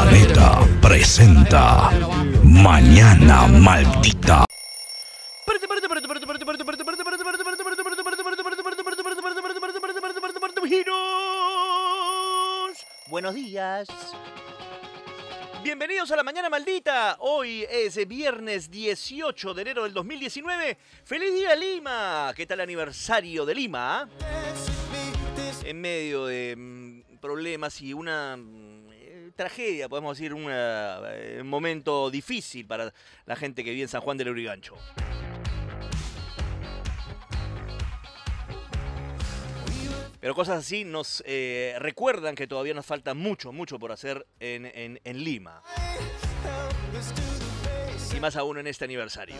Planeta presenta Mañana Maldita. Buenos días. Bienvenidos a la Mañana Maldita. Hoy es viernes 18 de enero del 2019. ¡Feliz día Lima! ¿Qué tal el aniversario de Lima? En medio de mm, problemas y una mm, tragedia, podemos decir, eh, un momento difícil para la gente que vive en San Juan del Urigancho. Pero cosas así nos eh, recuerdan que todavía nos falta mucho, mucho por hacer en, en- en Lima. Y más aún en este aniversario.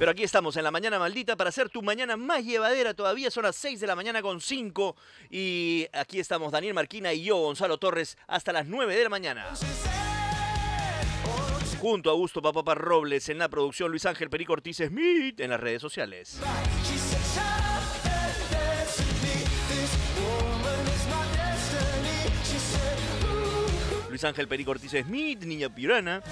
Pero aquí estamos en la mañana maldita para hacer tu mañana más llevadera todavía. Son las 6 de la mañana con 5. Y aquí estamos Daniel Marquina y yo, Gonzalo Torres, hasta las 9 de la mañana. Junto a Augusto Papapa Robles en la producción, Luis Ángel Perico Ortiz Smith en las redes sociales. Luis Ángel Perico Ortiz Smith, Niña Pirana.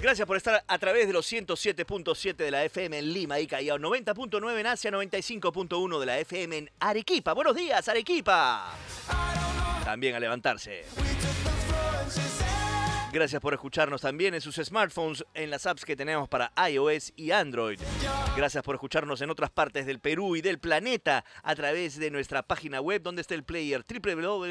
Gracias por estar a través de los 107.7 de la FM en Lima y Callao, 90.9 en Asia, 95.1 de la FM en Arequipa. Buenos días, Arequipa. También a levantarse. Gracias por escucharnos también en sus smartphones, en las apps que tenemos para iOS y Android. Gracias por escucharnos en otras partes del Perú y del planeta a través de nuestra página web donde está el player www.planeta.p.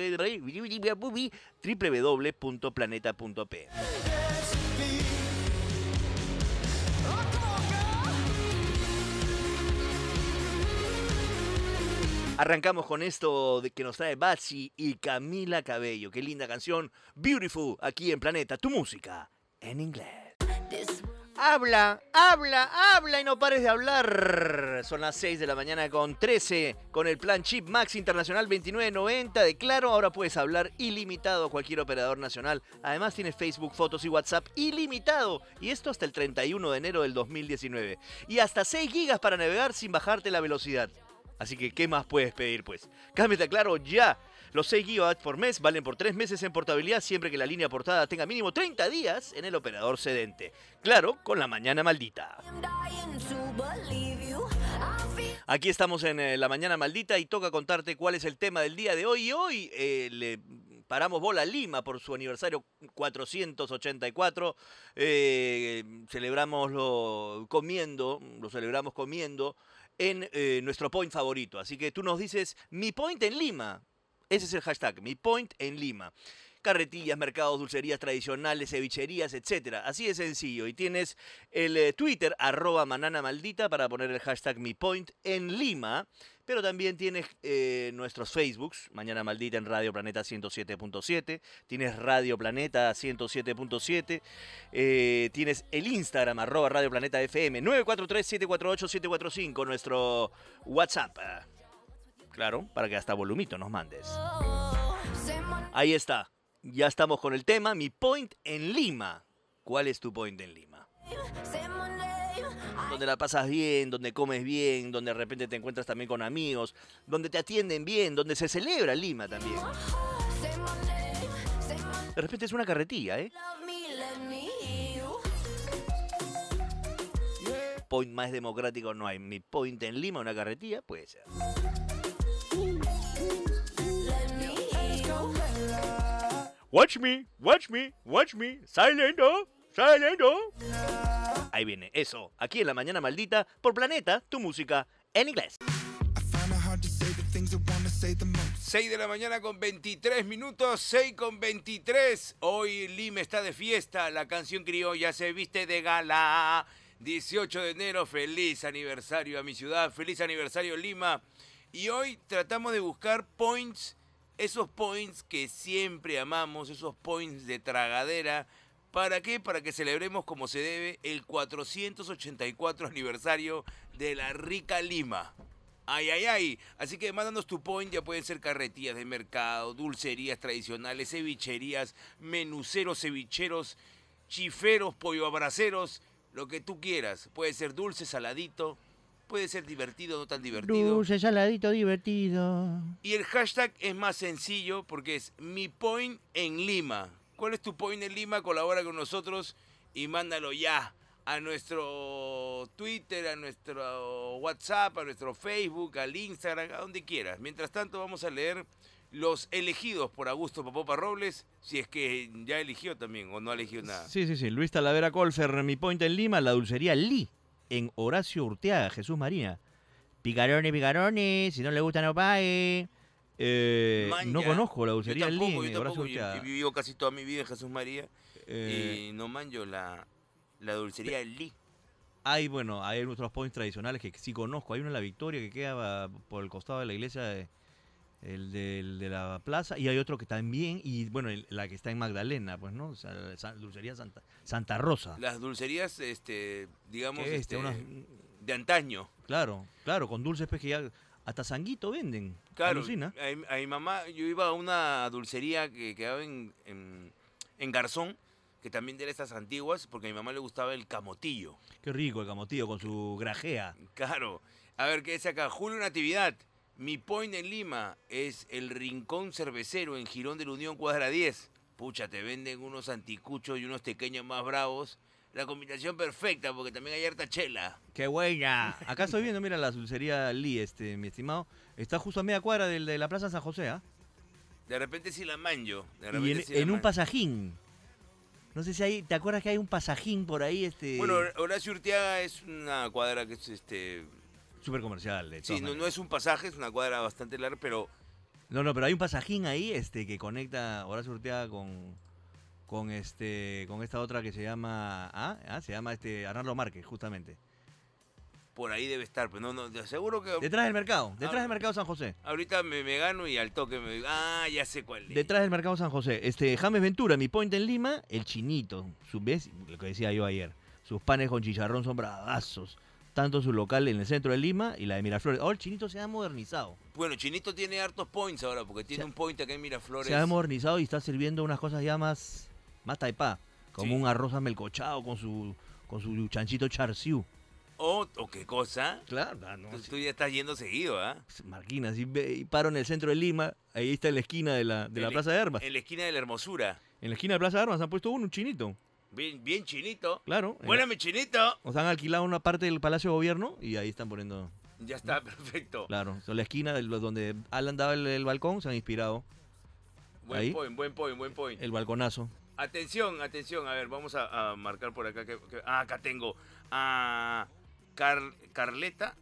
Arrancamos con esto de que nos trae Batsy y Camila Cabello. Qué linda canción. Beautiful, aquí en Planeta, tu música en inglés. Habla, habla, habla y no pares de hablar. Son las 6 de la mañana con 13 con el plan Chip Max Internacional 2990 de Claro. Ahora puedes hablar ilimitado a cualquier operador nacional. Además tienes Facebook, fotos y WhatsApp ilimitado. Y esto hasta el 31 de enero del 2019. Y hasta 6 gigas para navegar sin bajarte la velocidad. Así que, ¿qué más puedes pedir, pues? Cámbiate a Claro ya. Los 6 GB por mes valen por 3 meses en portabilidad siempre que la línea portada tenga mínimo 30 días en el operador cedente. Claro, con la mañana maldita. Aquí estamos en eh, la mañana maldita y toca contarte cuál es el tema del día de hoy. Y hoy eh, le paramos bola a Lima por su aniversario 484. Eh, celebramos lo comiendo, lo celebramos comiendo en eh, nuestro point favorito. Así que tú nos dices mi point en Lima. Ese es el hashtag, mi point en Lima. Carretillas, mercados, dulcerías tradicionales, cevicherías, etcétera. Así de sencillo. Y tienes el eh, Twitter, arroba manana maldita, para poner el hashtag mi point en Lima. Pero también tienes eh, nuestros Facebooks, Mañana Maldita en Radio Planeta 107.7, tienes Radio Planeta 107.7, eh, tienes el Instagram, arroba Radio Planeta FM, 943-748-745, nuestro WhatsApp. Claro, para que hasta volumito nos mandes. Ahí está, ya estamos con el tema, mi point en Lima. ¿Cuál es tu point en Lima? Donde la pasas bien, donde comes bien, donde de repente te encuentras también con amigos, donde te atienden bien, donde se celebra Lima también. De repente es una carretilla, ¿eh? Point más democrático no hay. Mi point en Lima, una carretilla, puede ser. Watch me, watch me, watch me. Silent, oh, silent, oh. Ahí viene, eso. Aquí en la mañana maldita, por Planeta, tu música en inglés. 6 de la mañana con 23 minutos, 6 con 23. Hoy Lima está de fiesta, la canción criolla se viste de gala. 18 de enero, feliz aniversario a mi ciudad, feliz aniversario Lima. Y hoy tratamos de buscar points, esos points que siempre amamos, esos points de tragadera. ¿Para qué? Para que celebremos como se debe el 484 aniversario de la rica Lima. Ay, ay, ay. Así que mándanos tu point, ya pueden ser carretillas de mercado, dulcerías tradicionales, cevicherías, menuceros, cevicheros, chiferos, pollo abraceros, lo que tú quieras. Puede ser dulce, saladito, puede ser divertido, no tan divertido. Dulce, saladito, divertido. Y el hashtag es más sencillo porque es mi point en Lima. ¿Cuál es tu point en Lima? Colabora con nosotros y mándalo ya a nuestro Twitter, a nuestro WhatsApp, a nuestro Facebook, al Instagram, a donde quieras. Mientras tanto vamos a leer los elegidos por Augusto Popopa Robles, si es que ya eligió también o no elegido nada. Sí, sí, sí. Luis Talavera Colfer, mi point en Lima, la dulcería Lee, en Horacio Urteaga, Jesús María. Picarones, picarones, si no le gusta no pague. Eh, no conozco la Yo dulcería tampoco, yo tampoco. Yo Urteaga. he vivido casi toda mi vida en Jesús María Eh, y no manjo la, la dulcería Lee. Hay, bueno, hay otros points tradicionales que sí conozco. Hay uno en La Victoria que queda ah, por el costado de la iglesia de, el del- de la plaza. Y hay otro que también, y bueno, el- la que está en Magdalena, pues, ¿no? O sea, Sa- Dulcería Santa, Santa Rosa. Las dulcerías, este, digamos, este, este, unas- de antaño. claro, claro, con dulces pues que ya hasta sanguito venden. Claro, a, mi- a mi mamá, yo iba a una dulcería que quedaba en, en, en Garzón, que también de estas antiguas, porque a mi mamá le gustaba el camotillo. Qué rico el camotillo con su grajea. Claro. A ver, ¿qué dice acá? Julio Natividad. Mi point en Lima es el Rincón Cervecero en Girón de la Unión Cuadra 10. Pucha, te venden unos anticuchos y unos pequeños más bravos. La combinación perfecta, porque también hay harta chela. ¡Qué buena! Acá estoy viendo, mira, la dulcería Lee, este, mi estimado. Está justo a media cuadra de la Plaza San José, ¿ah? De repente sí la manjo. De Y en, sí la en un pasajín. No sé si hay, ¿te acuerdas que hay un pasajín por ahí, este... Bueno, Horacio Urteaga es una cuadra que es este. Súper comercial, de Sí, no, no es un pasaje, es una cuadra bastante larga, pero No, no, pero hay un pasajín ahí, este, que conecta Horacio Urteaga con, con este, con esta otra que se llama, ¿ah? ¿Ah? Se llama este, Arnaldo Márquez, justamente. por ahí debe estar. Pero no, no, te aseguro que Detrás del mercado, detrás Ah. del mercado San José. ahorita me, me gano y al toque me. Ah, ya sé cuál es. Detrás del mercado San José. Este, James Ventura, mi point en Lima, el chinito. Su, ¿Ves? Lo que decía yo ayer. Sus panes con chicharrón son bravazos. Tanto su local en el centro de Lima y la de Miraflores. Oh, el chinito se ha modernizado. Bueno, Chinito tiene hartos points ahora, porque tiene Se- un point acá en Miraflores. Se ha modernizado y está sirviendo unas cosas ya más, más taipá. Como Sí. un arroz amelcochado con su, con su chanchito charsiu. Oh, oh, qué cosa. Claro, ah, no, Tú, sí. tú ya estás yendo seguido, ¿ah? Marquinas, y, ve- y paro en el centro de Lima, ahí está en la esquina de la, de la Plaza de Armas. En la esquina de la hermosura. En la esquina de Plaza de Armas han puesto uno, un chinito. Bien, bien chinito. Claro. en la- Buena, mi chinito. O sea, han alquilado una parte del Palacio de Gobierno y ahí están poniendo. Ya está, perfecto. Claro, son la esquina de donde Alan daba el, el balcón, se han inspirado Buen ahí. point, buen point, buen point. el balconazo. Atención, atención. A ver, vamos a, marcar por acá. Que, que- ah, acá tengo a Car- Carleta.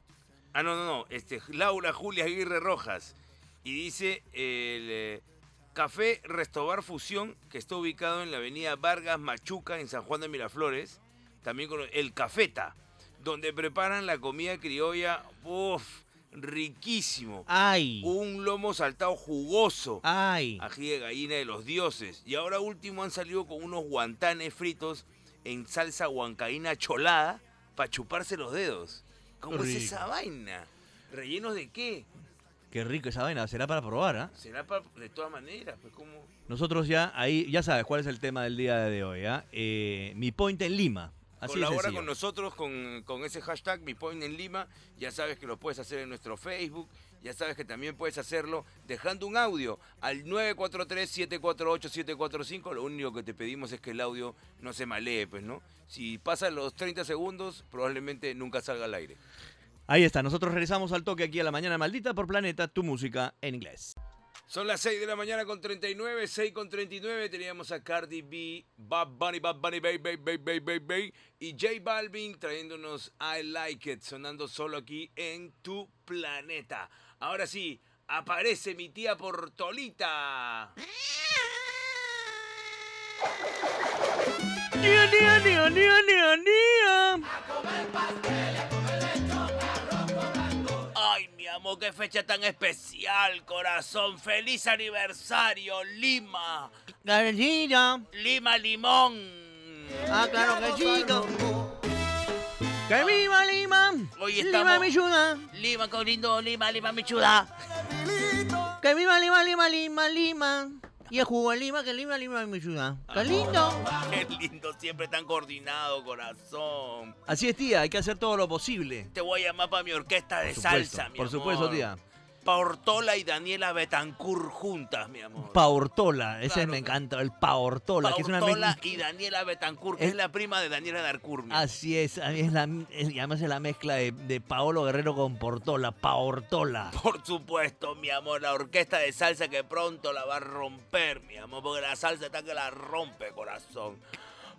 Ah, no, no, no. Este, Laura Julia Aguirre Rojas. Y dice el eh, Café Restobar Fusión, que está ubicado en la avenida Vargas Machuca, en San Juan de Miraflores. También con el Cafeta, donde preparan la comida criolla. Uf, riquísimo. ¡Ay! Un lomo saltado jugoso ¡Ay! ají de gallina de los dioses. Y ahora último han salido con unos guantanes fritos en salsa huancaína cholada para chuparse los dedos. ¿Cómo es esa vaina? ¿Rellenos de qué? Qué rico esa vaina, será para probar, ¿ah? Será pa- de todas maneras, pues como... Nosotros ya, ahí, ya sabes cuál es el tema del día de hoy, ¿ah? Eh, mi point en Lima. Así Colabora con nosotros con, con ese hashtag Mi Point en Lima. Ya sabes que lo puedes hacer en nuestro Facebook. Ya sabes que también puedes hacerlo dejando un audio al 943-748-745. Lo único que te pedimos es que el audio no se malee, pues, ¿no? Si pasan los 30 segundos, probablemente nunca salga al aire. Ahí está, nosotros regresamos al toque aquí a la mañana maldita por Planeta, tu música en inglés. Son las 6 de la mañana con 39, 6 con 39. Teníamos a Cardi B, Bad Bunny, Bad Bunny, Bay, Bay, Bay, Bay, Bay, Bay. Y J Balvin trayéndonos I Like It, sonando solo aquí en tu planeta. Ahora sí, aparece mi tía Portolita. ¡Día, día, día, día, día, día! Ay, mi amor, qué fecha tan especial, corazón. ¡Feliz aniversario, Lima! ¡García! ¡Lima Limón! ¡Ah, claro que sí! ¡Que viva Lima! Hoy ¡Lima estamos- mi ciudad! Lima, con lindo, Lima, Lima, mi ciudad. ¡Que viva Lima, Lima, Lima, Lima! Y el jugo en Lima, que en Lima, Lima es mi ciudad. Ah. ¡Qué lindo! Qué lindo, siempre tan coordinado, corazón. Así es, tía, hay que hacer todo lo posible. Te voy a llamar para mi orquesta de Por supuesto, salsa, mi por amor. supuesto, tía. Paortola y Daniela Betancourt juntas, mi amor. Paortola, ese Claro me encanta, el Paortola, que es una Paortola y Daniela Betancourt, que Es- es la prima de Daniela Darcourt. Así es, a mí es la, es- la mezcla de, de Paolo Guerrero con Portola, Paortola. Por supuesto, mi amor, la orquesta de salsa que pronto la va a romper, mi amor, porque la salsa está que la rompe, corazón.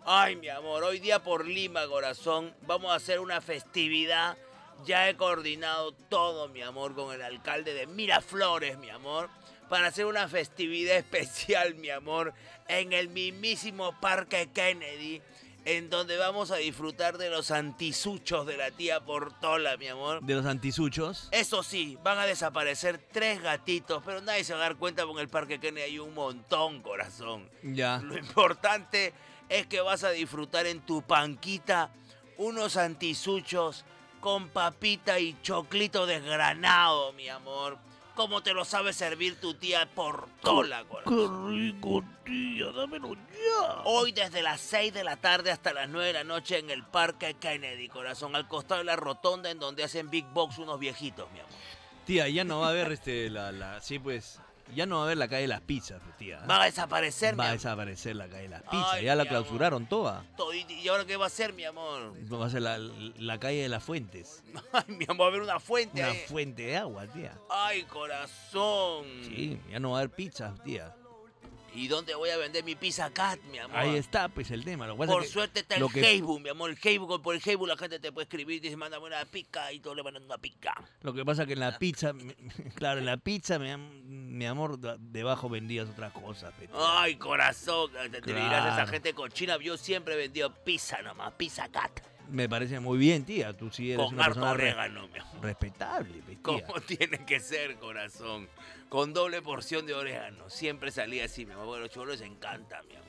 Ay, mi amor, hoy día por Lima, corazón, vamos a hacer una festividad. Ya he coordinado todo, mi amor, con el alcalde de Miraflores, mi amor, para hacer una festividad especial, mi amor, en el mismísimo Parque Kennedy, en donde vamos a disfrutar de los antisuchos de la tía Portola, mi amor. De los antisuchos. Eso sí, van a desaparecer tres gatitos, pero nadie se va a dar cuenta porque en el Parque Kennedy hay un montón, corazón. Ya. Lo importante es que vas a disfrutar en tu panquita unos antisuchos con papita y choclito desgranado, mi amor. Como te lo sabe servir tu tía Portola, corazón. rico, tía, dámelo ya. Hoy desde las 6 de la tarde hasta las 9 de la noche en el Parque Kennedy, corazón, al costado de la rotonda en donde hacen Big Box unos viejitos, mi amor. Tía, ya no va a haber este, la, la, sí pues, ya no va a haber la calle de las pizzas, tía. Va a desaparecer, Va a amor. desaparecer la calle de las pizzas, Ay, ya la mi amor. clausuraron toda. ¿Y y ahora qué va a hacer, mi amor? Va a ser la, la calle de las fuentes. Ay, mi amor, va a haber una fuente Una ahí. fuente de agua, tía. Ay, corazón. Sí, ya no va a haber pizzas, tía. ¿Y dónde voy a vender mi pizza cat, mi amor? Ahí está, pues, el tema. Lo Por que suerte está el que- Facebook, mi amor. El Facebook, por el Facebook la gente te puede escribir y dice, mándame una pica y todos le mandan una pica. Lo que pasa que en la pizza, me- claro, en la pizza, mi, am- mi amor, debajo vendías otras cosas. Ay, corazón, te, te dirás esa gente cochina. Yo siempre he vendido pizza nomás, pizza cat. Me parece muy bien, tía. Tú sí eres Con una harto persona re- orégano, mi amor. respetable, pe, tía. Como tiene que ser, corazón. Con doble porción de orégano. Siempre salía así, mi amor. Los cholos les encanta, mi amor.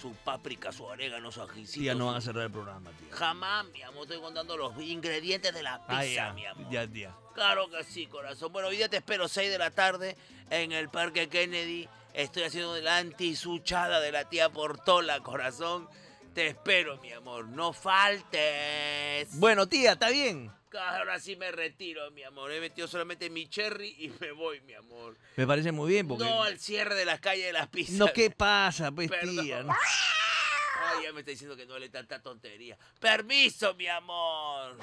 Su páprica, su orégano, su ajicito. Tía, no van a cerrar el programa, tía. Jamás, mi amor. Estoy contando los ingredientes de la pizza, Ah, ya, mi amor. ya, tía. Claro que sí, corazón. Bueno, hoy día te espero 6 de la tarde en el Parque Kennedy. Estoy haciendo la antisuchada de la tía Portola, corazón. Te espero, mi amor. No faltes. Bueno, tía, está bien. Ahora sí me retiro, mi amor. He metido solamente mi cherry y me voy, mi amor. Me parece muy bien porque... No al cierre de las calles de las pizzas. No, ¿qué pasa, pues, Perdón. tía? No- Ay, ya me está diciendo que no le tanta tontería. Permiso, mi amor.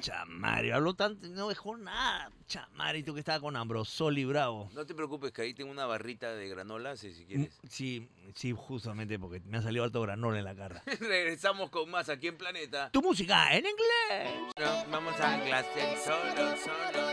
Chamario, habló tanto y no dejó nada. Chamario, tú que estaba con Ambrosol y Bravo. No te preocupes, que ahí tengo una barrita de granola, si, si Mm, quieres. Sí, sí, justamente porque me ha salido alto granol en la cara. Regresamos con más aquí en Planeta. Tu música en inglés. No, vamos a clase solo, solo.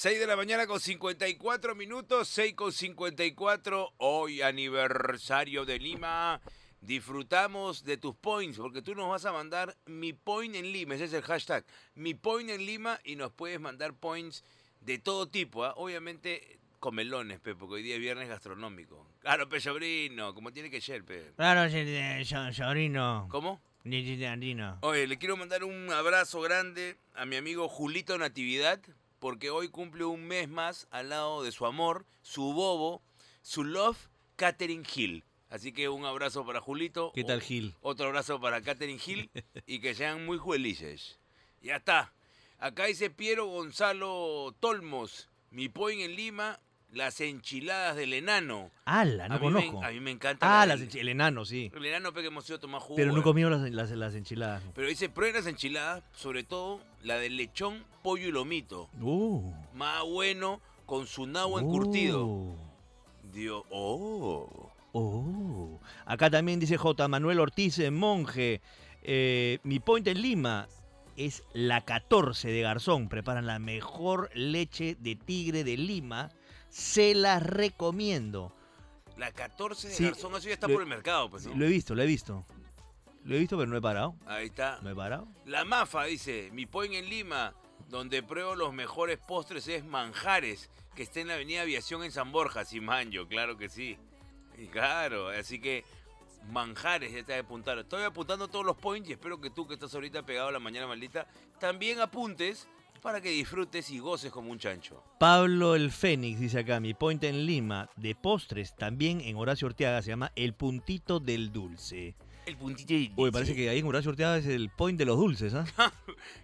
6 de la mañana con 54 minutos, 6 con 54, hoy aniversario de Lima. Disfrutamos de tus points, porque tú nos vas a mandar mi point en Lima, ese es el hashtag, mi point en Lima, y nos puedes mandar points de todo tipo, ¿ah? obviamente con melones, pe, porque hoy día es viernes gastronómico. Claro, pe, sobrino, como tiene que ser, pe. Claro, sobrino. ¿Cómo? Ni-. Oye, le quiero mandar un abrazo grande a mi amigo Julito Natividad, porque hoy cumple un mes más al lado de su amor, su bobo, su love, Catherine Hill. Así que un abrazo para Julito. ¿Qué tal, Gil? Otro abrazo para Catherine Hill y que sean muy felices. Ya está. Acá dice Piero Gonzalo Tolmos, mi point en Lima, las enchiladas del enano. ¡Hala! No a, mí me, conozco. a mí me encanta. Ah, la las del- el enano, sí. El enano pe, que hemos ido a tomar jugo. Pero no he eh. comido las, las, las enchiladas. Pero dice, prueben las enchiladas, sobre todo la de lechón, pollo y lomito. Uh. Más bueno con su nabo encurtido. Uh. Dios, oh. Oh. Acá también dice J. Manuel Ortiz, eh, monje. eh, mi point en Lima es la 14 de Garzón. Preparan la mejor leche de tigre de Lima. Se las recomiendo. La 14 de Sí, garzón, eso ya está lo- por el mercado, pues, ¿no? Lo he visto, lo he visto. Lo he visto, pero no he parado. Ahí está. No he parado. La Mafa dice, mi point en Lima, donde pruebo los mejores postres es Manjares, que está en la avenida Aviación en San Borja, Simanyo, claro que sí. Y claro, así que Manjares, ya voy a apuntar. Estoy apuntando todos los points y espero que tú que estás ahorita pegado a la mañana maldita, también apuntes para que disfrutes y goces como un chancho. Pablo el Fénix dice acá, mi point en Lima, de postres, también en Horacio Orteaga, se llama El Puntito del Dulce. El puntito de Uy, parece que ahí en Horacio Orteaga es el point de los dulces, ¿ah?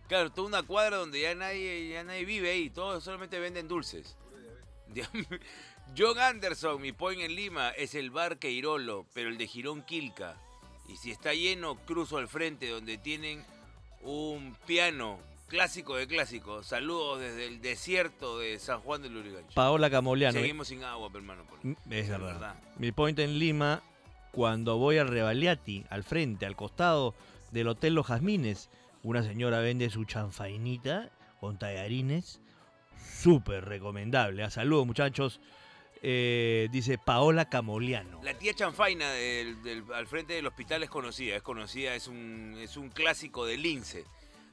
Claro, toda una cuadra donde ya nadie, ya nadie vive ahí, todos solamente venden dulces. John Anderson, mi point en Lima, es el bar Queirolo, pero el de Girón Quilca. Y si está lleno, cruzo al frente donde tienen un piano clásico de clásicos. Saludos desde el desierto de San Juan del Lurigancho. Paola Camoliano. ¿eh? Seguimos sin agua, hermano. Mm, Es Es verdad. verdad. Mi point en Lima, cuando voy al Revaliati, al frente, al costado del Hotel Los Jazmines, una señora vende su chanfainita con tallarines. Súper recomendable. A saludos, muchachos. Eh, dice Paola Camoliano. La tía Chanfaina del, del- al frente del hospital es conocida, es conocida, es un, es un clásico del lince.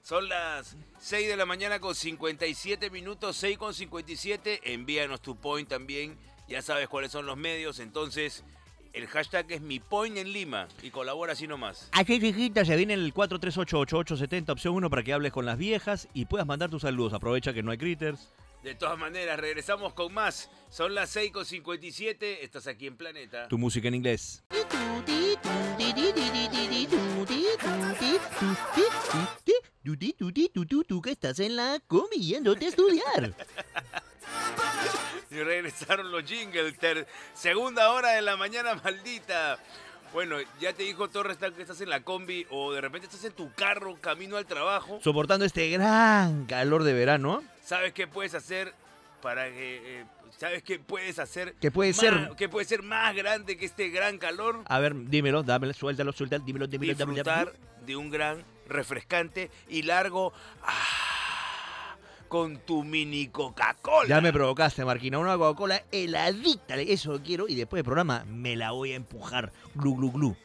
Son las 6 de la mañana con 57 minutos, 6 con 57. Envíanos tu point también, ya sabes cuáles son los medios. Entonces, el hashtag es mi point en Lima y colabora así nomás. Aquí, hijita, se viene el 438-8870, opción 1, para que hables con las viejas y puedas mandar tus saludos. Aprovecha que no hay critters. De todas maneras, regresamos con más. Son las 6 con 57, estás aquí en Planeta. Tu música en inglés. Tú que estás en la combi yéndote a estudiar. Y regresaron los jingles. segunda hora de la mañana, maldita. Bueno, ya te dijo Torres que estás en la combi o de repente estás en tu carro camino al trabajo. Soportando este gran calor de verano. ¿Sabes qué puedes hacer para que... eh, ¿Sabes qué puedes hacer? Que puede más- ser- Que puede ser más grande que este gran calor. A ver, dímelo, dámelo, suéltalo, suéltalo, dímelo, dímelo, dímelo. Disfrutar de un gran, refrescante y largo... ah, con tu mini Coca-Cola. Ya me provocaste, Marquina. Una Coca-Cola heladita. Eso quiero. Y después del programa me la voy a empujar. Glu, glu, glu.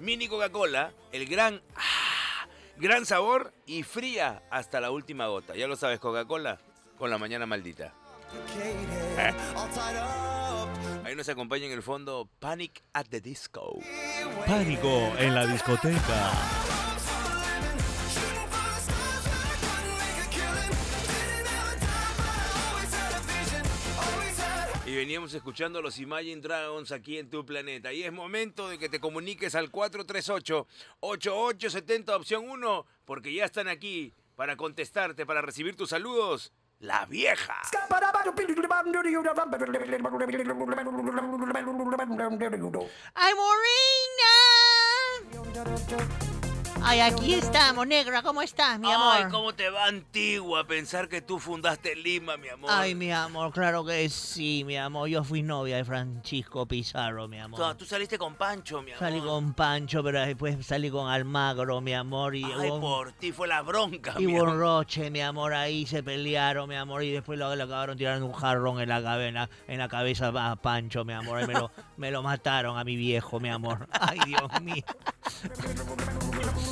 Mini Coca-Cola, el gran, ah, gran sabor y fría hasta la última gota. Ya lo sabes, Coca-Cola con la mañana maldita. Eh. Ahí nos acompaña en el fondo Panic at the Disco. Pánico en la discoteca. Veníamos escuchando a los Imagine Dragons aquí en tu planeta. Y es momento de que te comuniques al 438-8870 opción 1, porque ya están aquí para contestarte, para recibir tus saludos. La vieja. ¡Ay, Morena! Ay, aquí estamos, negra. ¿Cómo estás, mi amor? Ay, cómo te va antigua pensar que tú fundaste Lima, mi amor. Ay, mi amor, claro que sí, mi amor. Yo fui novia de Francisco Pizarro, mi amor. Tú, tú saliste con Pancho, mi amor. Salí con Pancho, pero después salí con Almagro, mi amor. Y, Ay, por ti fue la bronca, y mi amor. Borroche, mi amor, ahí se pelearon, mi amor, y después lo, le acabaron tirando un jarrón en la, cabeza, en la cabeza a Pancho, mi amor. y me, lo, me lo mataron a mi viejo, mi amor. Ay, Dios mío.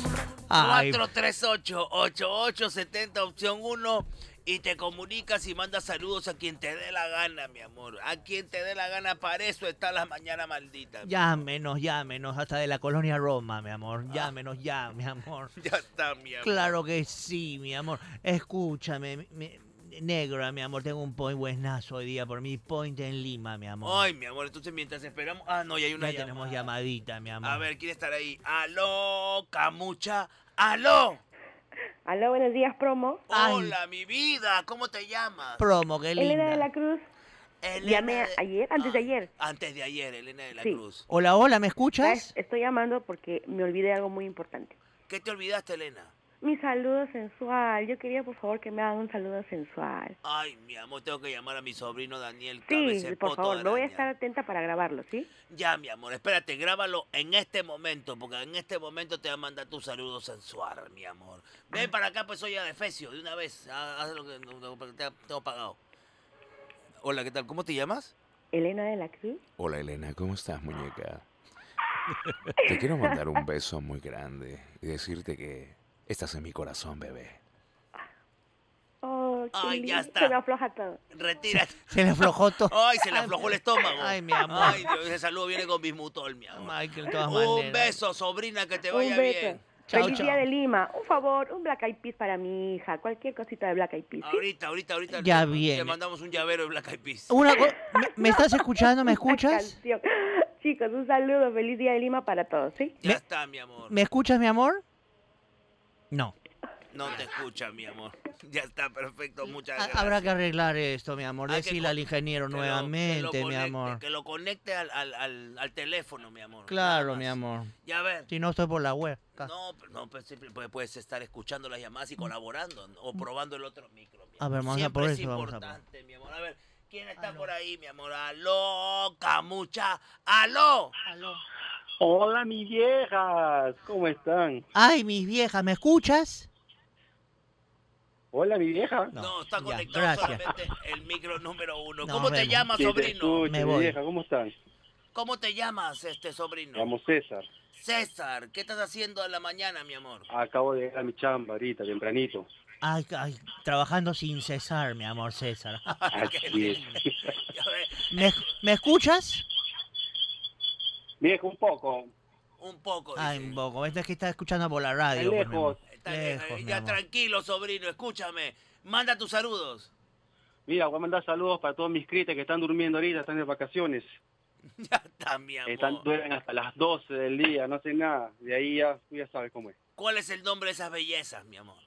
Ay, 438-8870 opción 1 y te comunicas y mandas saludos a quien te dé la gana, mi amor. A quien te dé la gana, para eso está la mañana maldita. llámenos, llámenos, hasta de la colonia Roma, mi amor. Llámenos ya, mi amor. Ya está, mi amor. Claro que sí, mi amor. Escúchame, mi- mi- negra, mi amor, tengo un point buenazo hoy día por mi point en Lima, mi amor. Ay, mi amor, entonces mientras esperamos... Ah, no, ya hay una ya tenemos llamadita, mi amor. A ver, ¿quiere estar ahí? ¡Aló, Camucha! ¡Aló! Aló, buenos días, promo. Ay. Hola, mi vida, ¿cómo te llamas? Promo, qué linda. Elena de la Cruz. Elena Llamé de- ayer, antes de Ah, ayer. Antes de ayer, Elena de la Sí. Cruz. Hola, hola, ¿me escuchas? Estoy llamando porque me olvidé algo muy importante. ¿Qué te olvidaste, Elena? Mi saludo sensual. Yo quería, por favor, que me hagan un saludo sensual. Ay, mi amor, tengo que llamar a mi sobrino Daniel. Sí, por favor, no voy a estar atenta para grabarlo, ¿sí? Ya, mi amor, espérate, grábalo en este momento, porque en este momento te va a mandar tu saludo sensual, mi amor. Ven para acá, pues soy adefesio, de una vez. Haz haz lo que te tengo pagado. Hola, ¿qué tal? ¿Cómo te llamas? Elena de la Cruz. Hola, Elena, ¿cómo estás, muñeca? Te quiero mandar un beso muy grande y decirte que estás en mi corazón, bebé. Oh, qué Ay, ya lindo. está. Se me afloja todo. Retírate. Se le aflojó todo. Ay, se le aflojó el estómago. Ay, mi amor. Ay, Dios, ese saludo viene con bismutol, mi amor. Ay, que de todas Un maneras. beso, sobrina, que te Un vaya beso. bien. Chao, Feliz chao. día de Lima. Un favor, un Black Eyed Peas para mi hija. Cualquier cosita de Black Eyed Peas. ¿sí? Ahorita, ahorita, ahorita. Ya le- viene. Le mandamos un llavero de Black Eyed Peas. Una co- ¿Me, me estás escuchando? ¿Me escuchas? canción. Chicos, un saludo. Feliz día de Lima para todos, ¿sí? Ya Me- está, mi amor. ¿Me escuchas, mi amor? No. No te escucha, mi amor. Ya está, perfecto. Muchas Ha- gracias. Habrá que arreglar esto, mi amor. Que Decirle al ingeniero Que lo- que lo nuevamente, mi conecte, amor. Que lo conecte al, al, al, al teléfono, mi amor. Claro, mi amor. Ya a ver. Si no estoy por la web. No, pero no pues, siempre puedes, estar escuchando las llamadas y colaborando ¿no? o probando el otro micro. Mi A amor. ver, vamos a Siempre por es eso, vamos a importante, mi amor. A ver, ¿quién está por ahí, mi amor? Aló, camucha. Aló. Hola, mis viejas, ¿cómo están? Ay, mis viejas, ¿me escuchas? Hola, mi vieja. No, No, está ya, conectado gracias. solamente el micro número uno. ¿Cómo te vemos. llamas, te sobrino? Me mi voy. vieja, ¿cómo están? ¿Cómo te llamas, este sobrino? Me llamo César. César, ¿qué estás haciendo en la mañana, mi amor? Acabo de llegar a mi chamba ahorita, tempranito. Ay, ay, trabajando sin cesar, mi amor César. Así es. Ya ves, ¿Me, me escuchas? Viejo, un poco. un poco. Ay, dice. un poco. Esto es que está escuchando por la radio. amor. lejos. Está Lejos, eh, ya tranquilo, sobrino, escúchame. Manda tus saludos. Mira, voy a mandar saludos para todos mis críticos que están durmiendo ahorita, están de vacaciones. Ya está, mi amor. Están, duermen hasta las 12 del día, no hacen nada. De ahí ya, tú ya sabes cómo es. ¿Cuál es el nombre de esas bellezas, mi amor?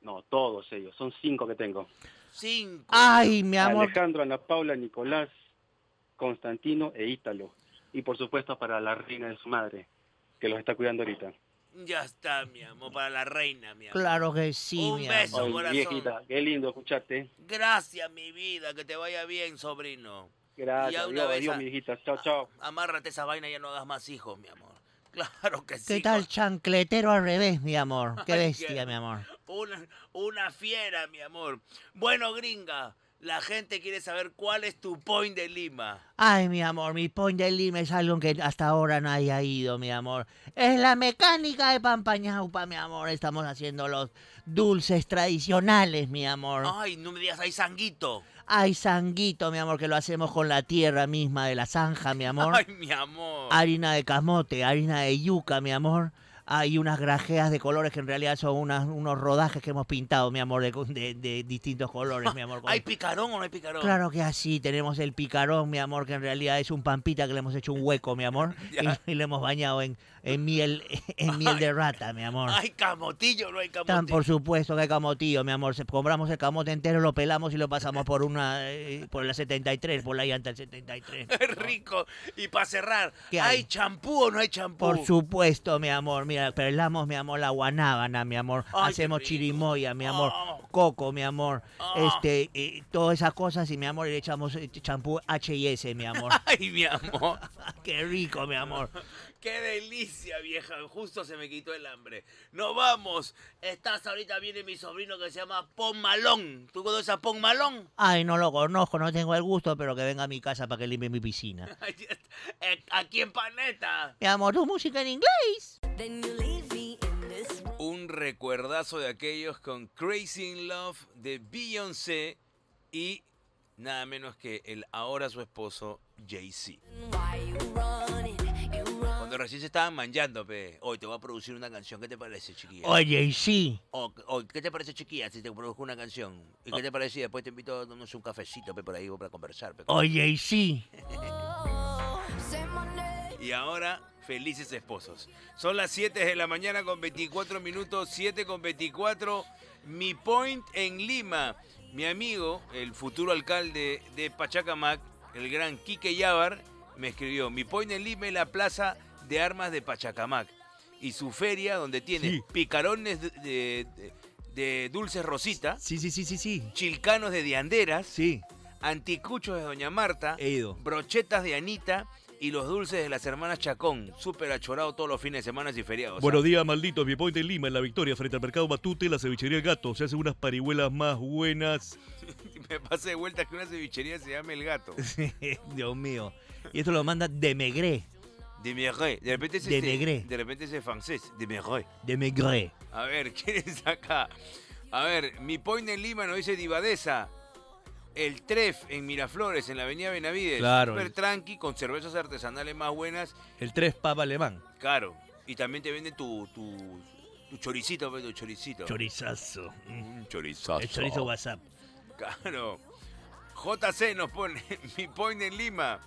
No, todos ellos. Son cinco que tengo. Cinco. Ay, mi amor. Alejandro, Ana Paula, Nicolás, Constantino e Ítalo. Y por supuesto para la reina de su madre, que los está cuidando ahorita. Ya está, mi amor, para la reina, mi amor. Claro que sí, Un mi beso. amor. Corazón. viejita, qué lindo escucharte. Gracias, mi vida, que te vaya bien, sobrino. Gracias, adiós, vez adiós, a- mi hijita. Chao, chao. Amárrate esa vaina y ya no hagas más hijos, mi amor. Claro que sí. ¿Qué tal chancletero al revés, mi amor? Qué Ay, qué- bestia, mi amor. Una, una fiera, mi amor. Bueno, gringa, la gente quiere saber cuál es tu point de Lima. Ay, mi amor, mi point de Lima es algo que hasta ahora nadie ha ido, mi amor. Es la mecánica de Pampañaupa, mi amor. Estamos haciendo los dulces tradicionales, mi amor. Ay, no me digas, hay sanguito. Ay, sanguito, mi amor, que lo hacemos con la tierra misma de la zanja, mi amor. Ay, mi amor. Harina de camote, harina de yuca, mi amor. Hay unas grajeas de colores que en realidad son unas- unos rodajes que hemos pintado, mi amor, de, de- de distintos colores, mi amor. ¿Hay picarón o no hay picarón? Claro que así, tenemos el picarón, mi amor, que en realidad es un pampita que le hemos hecho un hueco, mi amor, y, y le hemos bañado en, en miel en miel de rata, mi amor. ¿Hay camotillo o no hay Tan, camotillo? por supuesto que hay camotillo, mi amor. Se- compramos el camote entero, lo pelamos y lo pasamos por una eh, por la 73, por la llanta del 73. Es rico. Y para cerrar, ¿Qué hay? ¿hay champú o no hay champú? Por supuesto, mi amor. Mira, pelamos, mi amor, la guanábana, mi amor. Ay, Hacemos chirimoya, mi amor. Ah. Coco, mi amor. Ah. Este, eh, todas esas cosas y mi amor, y le echamos eh, champú H&S, mi amor. Ay, mi amor. Qué rico, mi amor. Qué delicia, vieja. Justo se me quitó el hambre. Nos vamos. Estás ahorita, viene mi sobrino que se llama Pon Malón. ¿Tú conoces a Pon Malón? Ay, no lo conozco, no tengo el gusto, pero que venga a mi casa para que limpie mi piscina. Eh, Aquí en Paneta. Mi amor, tu música en inglés. Un recuerdazo de aquellos con Crazy in Love de Beyoncé y nada menos que el ahora su esposo Jay-Z. Cuando recién se estaban manchando, pe. Hoy te voy a producir una canción. ¿Qué te parece, chiquilla? Oye, y sí. O, o, ¿Qué te parece, chiquilla, si te produzco una canción? ¿Y qué te parece después te invito a tomarnos un cafecito pe, por ahí para conversar? pe? Oye, y sí. Y ahora, felices esposos. Son las 7 de la mañana con 24 minutos, 7 con 24. Mi point en Lima. Mi amigo, el futuro alcalde de Pachacamac, el gran Quique Yabar, me escribió, mi point en Lima es la plaza de armas de Pachacamac. Y su feria, donde tiene Sí. picarones de, de- de- de dulces rosita, Sí, sí, sí, sí, sí. chilcanos de dianderas, Sí, anticuchos de Doña Marta, he ido. brochetas de Anita y los dulces de las hermanas Chacón. Súper achorado todos los fines de semana y feriados. Buenos ¿ah? días, malditos. Mi point en Lima, en la victoria, frente al mercado Matute, la cevichería El Gato. Se hacen unas parihuelas más buenas. Me pase de vuelta que una cevichería se llama El Gato. Dios mío. Y esto lo manda de Megré. De Maigret. De repente es De este- Maigret. De repente es francés. De Maigret. De Megré. A ver, ¿quién es acá? A ver, mi point en Lima nos dice Divadesa. El Tref en Miraflores, en la avenida Benavides. Claro. Súper tranqui, con cervezas artesanales más buenas. El tres papa alemán. Claro. Y también te venden tu, tu, Tu choricito, pe, tu choricito. Chorizazo. Mm. Un chorizazo. El chorizo WhatsApp. Claro. JC nos pone mi point en Lima.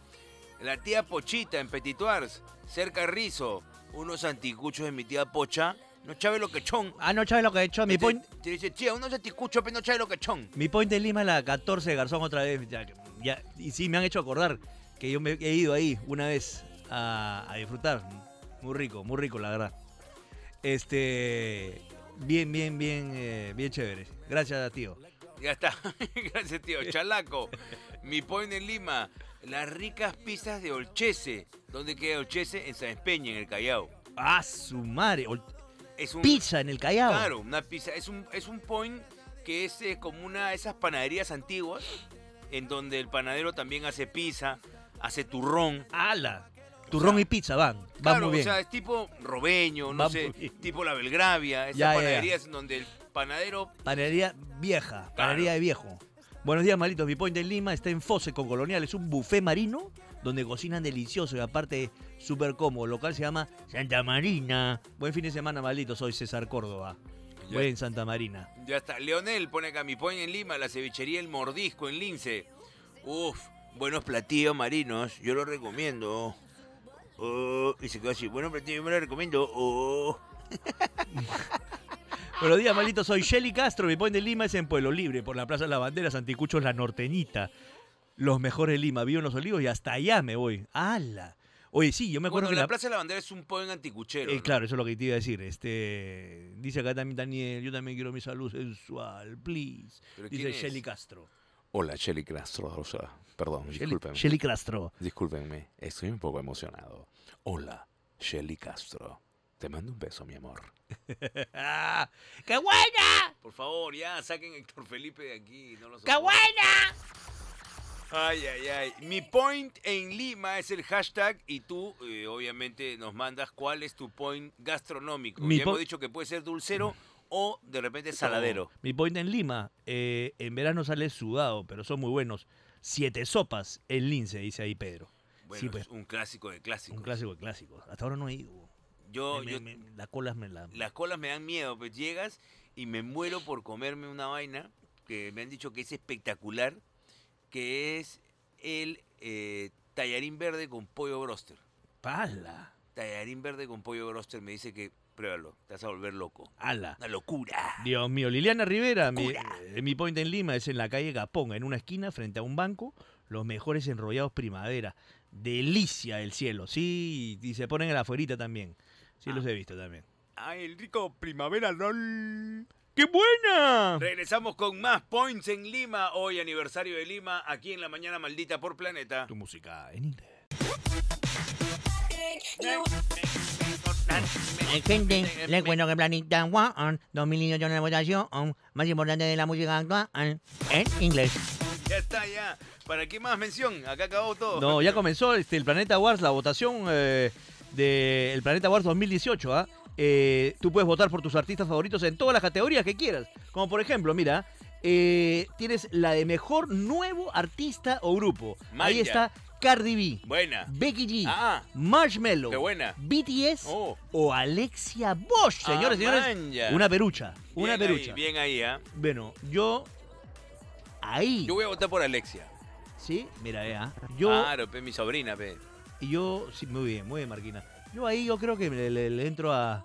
La tía Pochita en Petituars, cerca de Rizo. Unos anticuchos de mi tía Pocha. No sabe lo que chon. Ah, no, ¿sabes lo que hecho? Mi Te- point, Te dice, tía, unos anticuchos, pero no sabe lo que chon. mi point en Lima es la 14 de Garzón otra vez. Ya, ya- y sí, me han hecho acordar que yo me he ido ahí una vez a, a disfrutar. Muy rico, muy rico, la verdad. Este. Bien, bien, bien, eh, bien chévere. Gracias, tío. Ya está. Gracias, tío. Chalaco. Mi point en Lima. Las ricas pizzas de Olchese. ¿Dónde queda Olchese? En San Espeña, en el Callao. Ah, su madre. Ol- Es un, Pizza en el Callao. Claro, una pizza. Es un, es un point que es eh, como una de esas panaderías antiguas. En donde el panadero también hace pizza, hace turrón. ¡Hala! Turrón y pizza van. Van Claro, muy bien. o sea, es tipo Robeño, no sé, tipo La Belgravia. Esas Ya, ya, ya. panaderías en donde el panadero Panadería vieja, panadería de viejo. Buenos días, malitos. Mi point en Lima está en Fose con Colonial. Es un buffet marino donde cocinan delicioso y aparte súper cómodo. El local se llama Santa Marina. Buen fin de semana, malitos. Soy César Córdoba. Ya. Buen Santa Marina. Ya está. Leonel pone acá mi point en Lima, la cevichería El Mordisco en Lince. Uf, buenos platillos marinos, yo lo recomiendo. Oh, y se quedó así, buenos platillos, yo me lo recomiendo. Oh. Buenos días, malitos. Soy Shelly Castro. Mi point en Lima es en Pueblo Libre, por la Plaza de la Bandera, Santicuchos, La Norteñita. Los mejores de Lima. Vivo en Los Olivos y hasta allá me voy. ¡Hala! Oye, sí, yo me acuerdo Bueno, que la, la, Plaza de la Bandera es un point anticuchero. Eh, ¿no? claro, eso es lo que te iba a decir. Este, dice acá también Daniel, yo también quiero mi salud sensual, please. ¿Pero Dice? Shelly Castro. Hola, Shelly Castro. O sea, perdón, Shelly, discúlpenme. Shelly Castro. Discúlpenme, estoy un poco emocionado. Hola, Shelly Castro. Te mando un beso, mi amor. ¡Qué buena! Por favor, ya saquen a Héctor Felipe de aquí. No lo ¡Qué buena! Ay, ay, ay. Mi point en Lima es el hashtag y tú, eh, obviamente, nos mandas cuál es tu point gastronómico. Mi ya po- hemos dicho que puede ser dulcero o de repente saladero. Mi point en Lima, eh, en verano sale sudado, pero son muy buenos. Siete sopas en Lince, dice ahí Pedro. Bueno, sí, pues, es un clásico de clásicos. un clásico de clásicos. Hasta ahora no he ido. Yo, Me- yo- me- me- la cola me la... las colas me dan miedo, pues llegas y me muero por comerme una vaina que me han dicho que es espectacular, que es el eh, tallarín verde con pollo broster. ¡Pala! Tallarín verde con pollo broster me dice que pruébalo, te vas a volver loco. ¡Hala! Una locura. Dios mío, Liliana Rivera, mi, eh, mi point en Lima es en la calle Gapón, en una esquina frente a un banco, los mejores enrollados primavera. Delicia el cielo, sí, y se ponen en la afuerita también. Sí, los he visto también. Ay, el rico primavera LOL. ¡Qué buena! Regresamos con más points en Lima, hoy aniversario de Lima, aquí en la mañana maldita por Planeta. Tu música en inglés. Gente, les cuento que Planeta One, 2000 millones de votación, más importante de la música actual, en inglés. Ya está, ya. ¿Para qué más mención? Acá acabó todo. No, ya comenzó este, el Planeta Wars, la votación eh, del Planeta Wars 2018. ¿ah? Eh, tú puedes votar por tus artistas favoritos en todas las categorías que quieras. Como por ejemplo, mira, eh, tienes la de mejor nuevo artista o grupo. Ahí está Cardi B, Buena. Becky G, Ah. Marshmello, Qué buena. BTS Oh. o Alexia Bosch. Señores, Ah, señores, manja. una perucha. Una Bien perucha. Ahí, bien ahí, ¿ah? Bueno, yo... Ahí. Yo voy a votar por Alexia. Sí, mira, vea. Yo... Claro, pe, mi sobrina, pe. Y yo, sí, muy bien, muy bien, Marquina. Yo ahí yo creo que le, le- le entro a,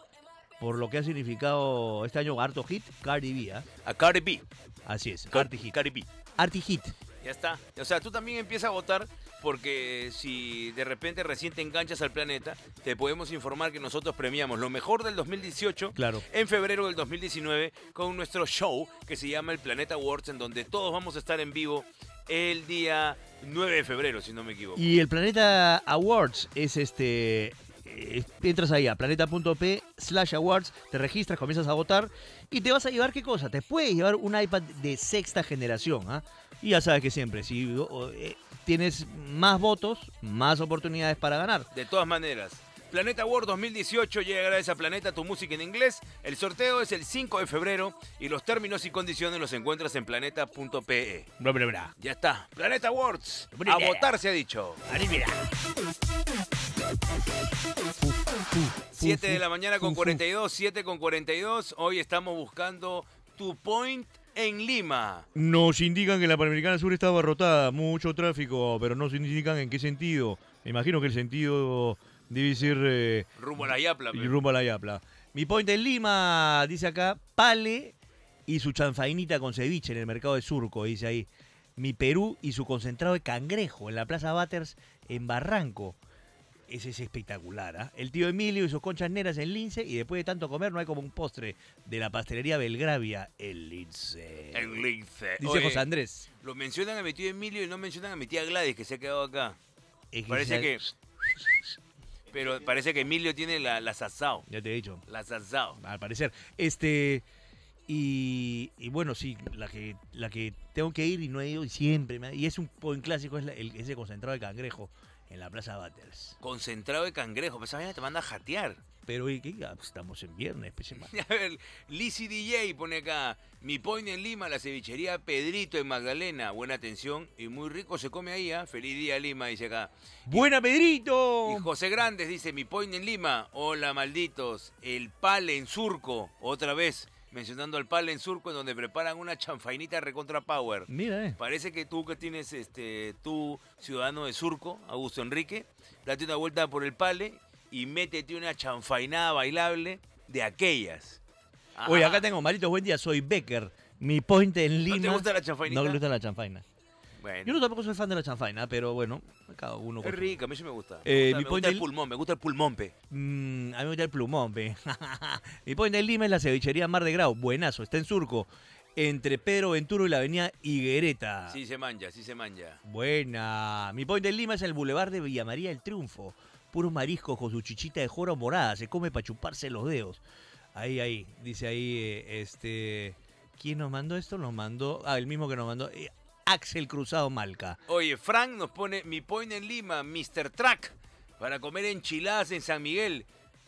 por lo que ha significado este año harto hit, Cardi B, ¿ah? A Cardi B. Así es, Car- Arti hit. Cardi B. Arti hit. Ya está. O sea, tú también empiezas a votar porque si de repente recién te enganchas al planeta, te podemos informar que nosotros premiamos lo mejor del 2018 Claro. en febrero del 2019 con nuestro show que se llama el Planeta Awards, en donde todos vamos a estar en vivo el día 9 de febrero, si no me equivoco. Y el Planeta Awards es este... eh, entras ahí a planeta.p slash awards, te registras, comienzas a votar y te vas a llevar qué cosa? Te puedes llevar un iPad de sexta generación, ¿ah? Y ya sabes que siempre, si eh, tienes más votos, más oportunidades para ganar. De todas maneras, Planeta World 2018 llega gracias a Planeta Tu Música en Inglés. El sorteo es el 5 de febrero y los términos y condiciones los encuentras en planeta.pe. Bla, bla, bla. Ya está, Planeta Awards. Bla, A votar se ha dicho. Ahí, mira. 7 de la mañana con fu, fu. 42, 7 con 42. Hoy estamos buscando tu point en Lima. Nos indican que la Panamericana Sur está abarrotada, mucho tráfico, pero no se indican en qué sentido. Me imagino que el sentido ser eh, Rumbo a la Yapla. y rumbo a la Yapla. Mi point en Lima, dice acá, Pale y su chanfainita con ceviche en el mercado de Surco, dice ahí. Mi Perú y su concentrado de cangrejo en la Plaza Butters en Barranco. Ese es espectacular, ¿ah? El tío Emilio y sus conchas negras en Lince y después de tanto comer no hay como un postre de la pastelería Belgravia, el Lince. En Lince. Dice Oye, José Andrés. Lo mencionan a mi tío Emilio y no mencionan a mi tía Gladys, que se ha quedado acá. Es Parece que. Pero parece que Emilio tiene la, la sazao. Ya te he dicho. La sazao. al parecer. Este y, y bueno, sí, la que la que tengo que ir y no he ido y siempre me- y es un point clásico es la- el- ese concentrado de cangrejo en la Plaza Butters. Concentrado de cangrejo. Pues esa vaina te manda a jatear. Pero ¿y qué? Ah, pues estamos en viernes, pues, hermano. A ver, Lizzy DJ pone acá. Mi point en Lima, la cevichería Pedrito en Magdalena. Buena atención y muy rico se come ahí, ¿ah? Feliz día, Lima, dice acá. ¡Buena, Pedrito! Y José Grandes dice, mi point en Lima. Hola, malditos. El pale en surco. Otra vez, mencionando al pale en surco, en donde preparan una chanfainita recontra power. Mira, eh. Parece que tú que tienes, este, tú, ciudadano de surco, Augusto Enrique, date una vuelta por el pale y métete una chanfainada bailable de aquellas. Oye, acá tengo, Maritos, buen día, soy Becker. Mi point en Lima. ¿No te gusta la chanfainita? No me gusta la chanfaina. Bueno, Yo no tampoco soy fan de la chanfaina, pero bueno, cada uno es rica, a mí sí me gusta. Eh, me gusta, mi me point gusta el pulmón, me gusta el pulmón, pe. Mm, a mí me gusta el plumón, pe. Mi point en Lima es la cevichería Mar de Grau. Buenazo, está en Surco. Entre Pedro Venturo y la avenida Higuereta. Sí se manja, sí se manja. Buena. Mi point en Lima es el bulevar de Villa María del Triunfo. Puros mariscos con su chichita de jora morada. Se come para chuparse los dedos. Ahí, ahí. Dice ahí, eh, este... ¿Quién nos mandó esto? Nos mandó... Ah, el mismo que nos mandó. eh, Axel Cruzado Malca. Oye, Frank nos pone mi point en Lima, Mr. Track, para comer enchiladas en San Miguel.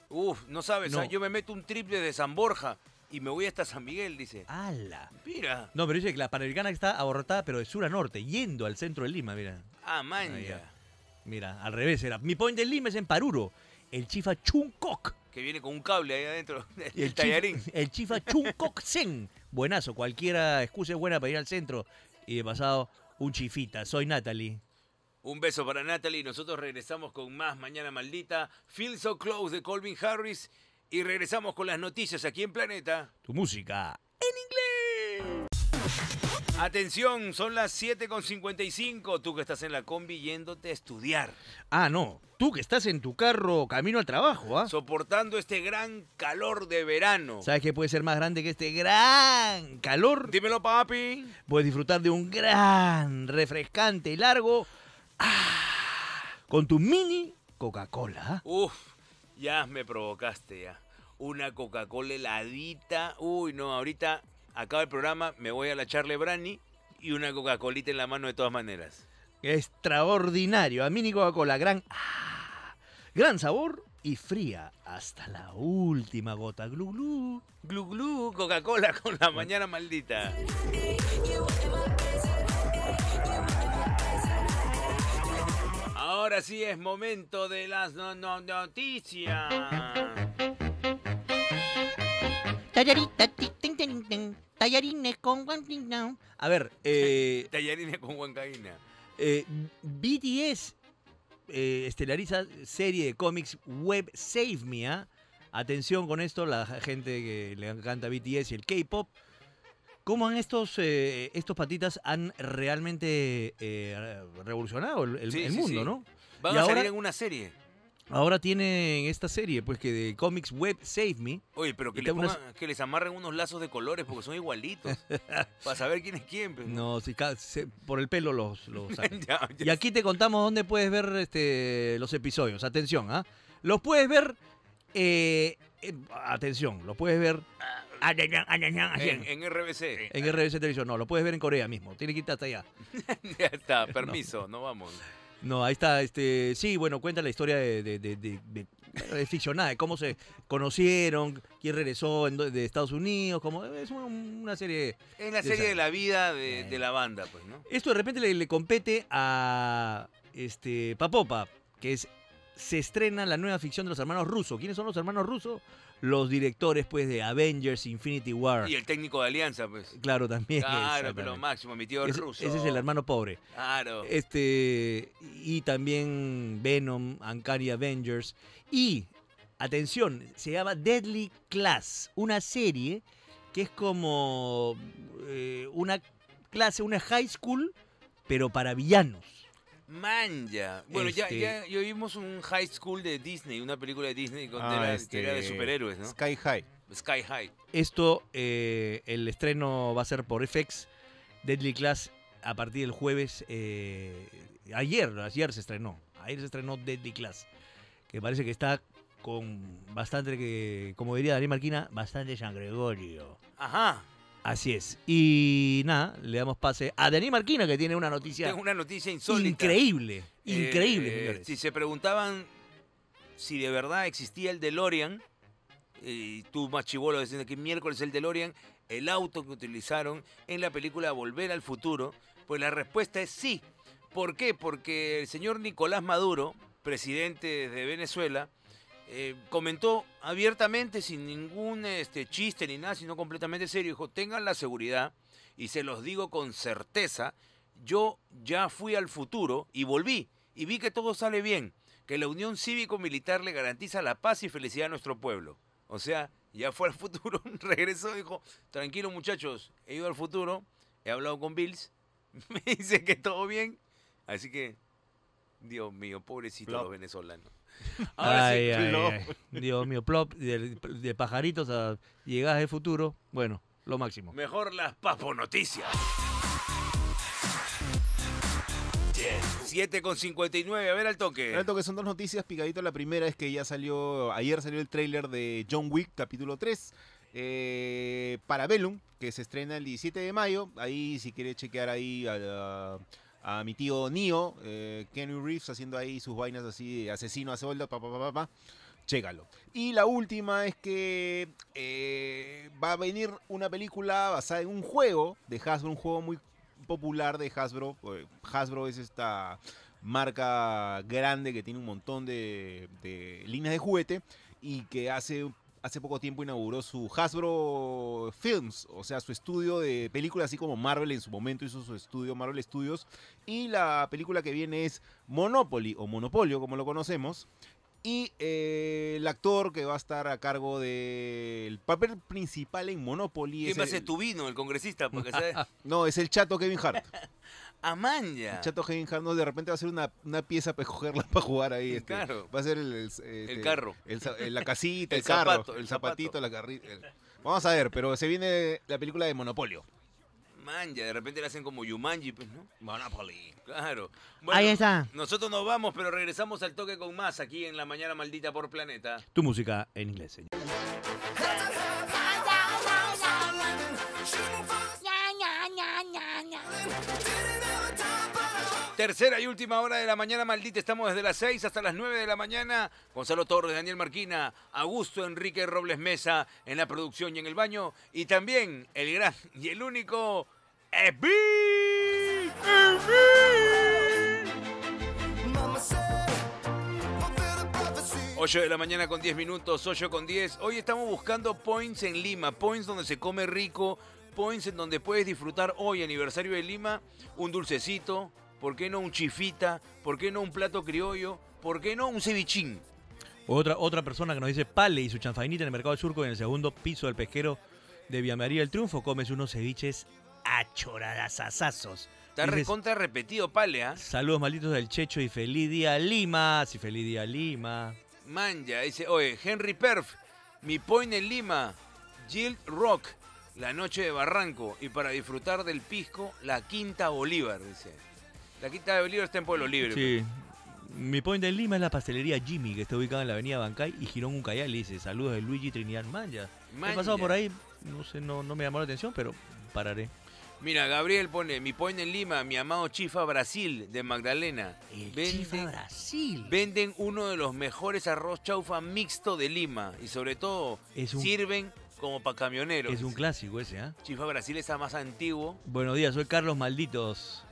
Uf, no sabes, No. ah, yo me meto un triple de San Borja y me voy hasta San Miguel, dice. ¡Hala! Mira, No, pero dice que la Panamericana está abortada, pero de sur a norte, yendo al centro de Lima, mira. ah, Ah, manja. Mira, al revés era. Mi point en Lima es en Paruro. El chifa Chuncoc. Que viene con un cable ahí adentro, el, el, chifa, tallarín. el chifa Zen. Buenazo, cualquiera excusa es buena para ir al centro. Y de pasado, un chifita. Soy Natalie. Un beso para Natalie. Nosotros regresamos con más Mañana Maldita. Feel So Close de Colvin Harris. Y regresamos con las noticias aquí en Planeta. Tu música. Atención, son las 7.55. Tú que estás en la combi yéndote a estudiar. Ah, no. Tú que estás en tu carro camino al trabajo, ¿ah? Soportando este gran calor de verano. ¿Sabes qué puede ser más grande que este gran calor? Dímelo, papi. Puedes disfrutar de un gran, refrescante, largo. ah, con tu mini Coca-Cola. Uf, ya me provocaste ya. Una Coca-Cola heladita. Uy, no, ahorita acaba el programa, me voy a la Charle Brani y una Coca-Colita en la mano de todas maneras. Extraordinario. A mini Coca-Cola, gran, ah, gran sabor y fría hasta la última gota. Glu, glu. Glu glu, Coca-Cola con la mañana maldita. Ahora sí es momento de las no- no- noticias. Tallarines con guantina. A ver, eh, Tallarines con huancaína. eh, BTS eh, estelariza serie de cómics web Save Me. ¿ah? Atención con esto, la gente que le encanta BTS y el K-pop. ¿Cómo han estos, eh, estos patitas han realmente eh, revolucionado el, el- Sí, el sí, mundo, sí. no? Van Y a ahora- salir en una serie. Ahora tienen esta serie, pues que de cómics web Save Me. Oye, pero que, unas- les amarren unos lazos de colores porque son igualitos. para saber quién es quién. pues, No, si se- por el pelo los, los sacan. Ya, ya Y aquí te contamos dónde puedes ver este, los episodios. Atención, ¿ah? Los puedes ver. eh, eh, atención, los puedes ver. en, En, en RBC. en RBC Televisión, no, lo puedes ver en Corea mismo. Tiene que irte hasta allá. ya está, permiso, no vamos. No, ahí está, este, sí, bueno, cuenta la historia de, de, de, de- es ficcionada, de cómo se conocieron, quién regresó en de Estados Unidos, como es una, una serie. Es la de serie esa- de la vida de, de la banda, pues, ¿no? Esto de repente le, le compete a este Papopa, que es se estrena la nueva ficción de los hermanos rusos. ¿Quiénes son los hermanos rusos? Los directores, pues, de Avengers Infinity War. Y el técnico de Alianza, pues. Claro, también. Claro, pero máximo, mi tío Ese- ruso. ese es el hermano pobre. Claro. Este, y también Venom, Uncanny Avengers. Y, atención, se llama Deadly Class, una serie que es como eh, una clase, una high school, pero para villanos. Manja. Bueno, ya, Este- ya, ya vimos un High School de Disney, una película de Disney con- Ah, era- este, que era de superhéroes, ¿no? Sky High. Sky High. Esto, eh, el estreno va a ser por FX. Deadly Class a partir del jueves. eh, ayer, ayer se estrenó. Ayer se estrenó Deadly Class. Que parece que está con bastante, que, como diría Daniel Marquina, bastante San Gregorio. Ajá. Así es. Y nada, le damos pase a Daniel Marquina, que tiene una noticia Tengo una noticia insólita. increíble. Eh, Increíble, señores. Si se preguntaban si de verdad existía el DeLorean, y tú más chivolo diciendo que miércoles el DeLorean, el auto que utilizaron en la película Volver al Futuro, pues la respuesta es sí. ¿Por qué? Porque el señor Nicolás Maduro, presidente de Venezuela, eh, comentó abiertamente, sin ningún este, chiste ni nada, sino completamente serio, dijo, tengan la seguridad, y se los digo con certeza, yo ya fui al futuro y volví, y vi que todo sale bien, que la unión cívico-militar le garantiza la paz y felicidad a nuestro pueblo. O sea, ya fue al futuro, regresó dijo, tranquilo muchachos, he ido al futuro, he hablado con Bills, me dice que todo bien, así que, Dios mío, pobrecitos Plop. los venezolanos. Ahora sí, Ay, ay, plop. ay. Dios mío, plop, de, de pajaritos a llegadas de futuro. Bueno, lo máximo. Mejor las papo noticias. 7 con 59, a ver al toque. Alto que son dos noticias picadito. La primera es que ya salió, ayer salió el tráiler de John Wick, capítulo 3. Eh, Parabellum, que se estrena el 17 de mayo. Ahí, si quiere chequear ahí a, la- a mi tío Neo, eh, Kenny Reeves, haciendo ahí sus vainas así de asesino a sueldo, pa, pa, pa, pa, Chécalo. Y la última es que eh, va a venir una película basada en un juego de Hasbro, un juego muy popular de Hasbro. Eh, Hasbro es esta marca grande que tiene un montón de, de líneas de juguete y que hace, hace poco tiempo inauguró su Hasbro Films, o sea, su estudio de películas, así como Marvel en su momento hizo su estudio Marvel Studios. Y la película que viene es Monopoly o Monopolio, como lo conocemos. Y eh, el actor que va a estar a cargo del papel principal en Monopoly ¿Quién va a ser tu vino, el congresista? Porque no, es el chato Kevin Hart. Amanya. El chato Kevin Hart no, de repente va a ser una, una pieza para para jugar ahí. este, Claro. Va a ser el, el, este, El carro. el el- la casita, El carro, el, el zapatito, zapato. la carrita. Vamos a ver, pero se viene la película de Monopolio. Manja, de repente le hacen como Yumanji, pues, ¿no? Monopoly. Claro. Ahí está. Nosotros nos vamos, pero regresamos al toque con más aquí en La Mañana Maldita por Planeta. Tu música en inglés, señor. Tercera y última hora de la mañana maldita. Estamos desde las 6 hasta las 9 de la mañana. Gonzalo Torres, Daniel Marquina, Augusto Enrique Robles Mesa en la producción y en el baño. Y también el gran y el único Ebi. 8 de la mañana con 10 minutos, 8 con 10. Hoy estamos buscando points en Lima, points donde se come rico, points en donde puedes disfrutar hoy, aniversario de Lima, un dulcecito, ¿por qué no un chifita? ¿Por qué no un plato criollo? ¿Por qué no un cevichín? Otra, otra persona que nos dice Pale y su chanfainita en el mercado del surco en el segundo piso del pesquero de Villa María del Triunfo. Comes unos ceviches achoradasazazos. Está recontra repetido, pale, ¿ah? Saludos malditos del Checho y feliz día Lima. Sí, feliz día Lima. Manja, dice, oye, Henry Perf, mi point en Lima, Jill Rock, la noche de Barranco, y para disfrutar del pisco, la Quinta Bolívar, dice. La Quinta de Bolívar está en Pueblo Libre. Sí. Mi point en Lima es la pastelería Jimmy, que está ubicada en la avenida Bancay y Girón Ucayali. Dice, saludos de Luigi Trinidad Manja. He Manja. pasado por ahí, no sé, no, no me llamó la atención, pero pararé. Mira, Gabriel pone, mi point en Lima, mi amado Chifa Brasil, de Magdalena. El Venden- Chifa Brasil. Venden uno de los mejores arroz chaufa mixto de Lima. Y sobre todo, Es un- sirven como para camioneros. Es un clásico ese, ¿ah? Chifa Brasil es más antiguo. Buenos días, soy Carlos Malditos.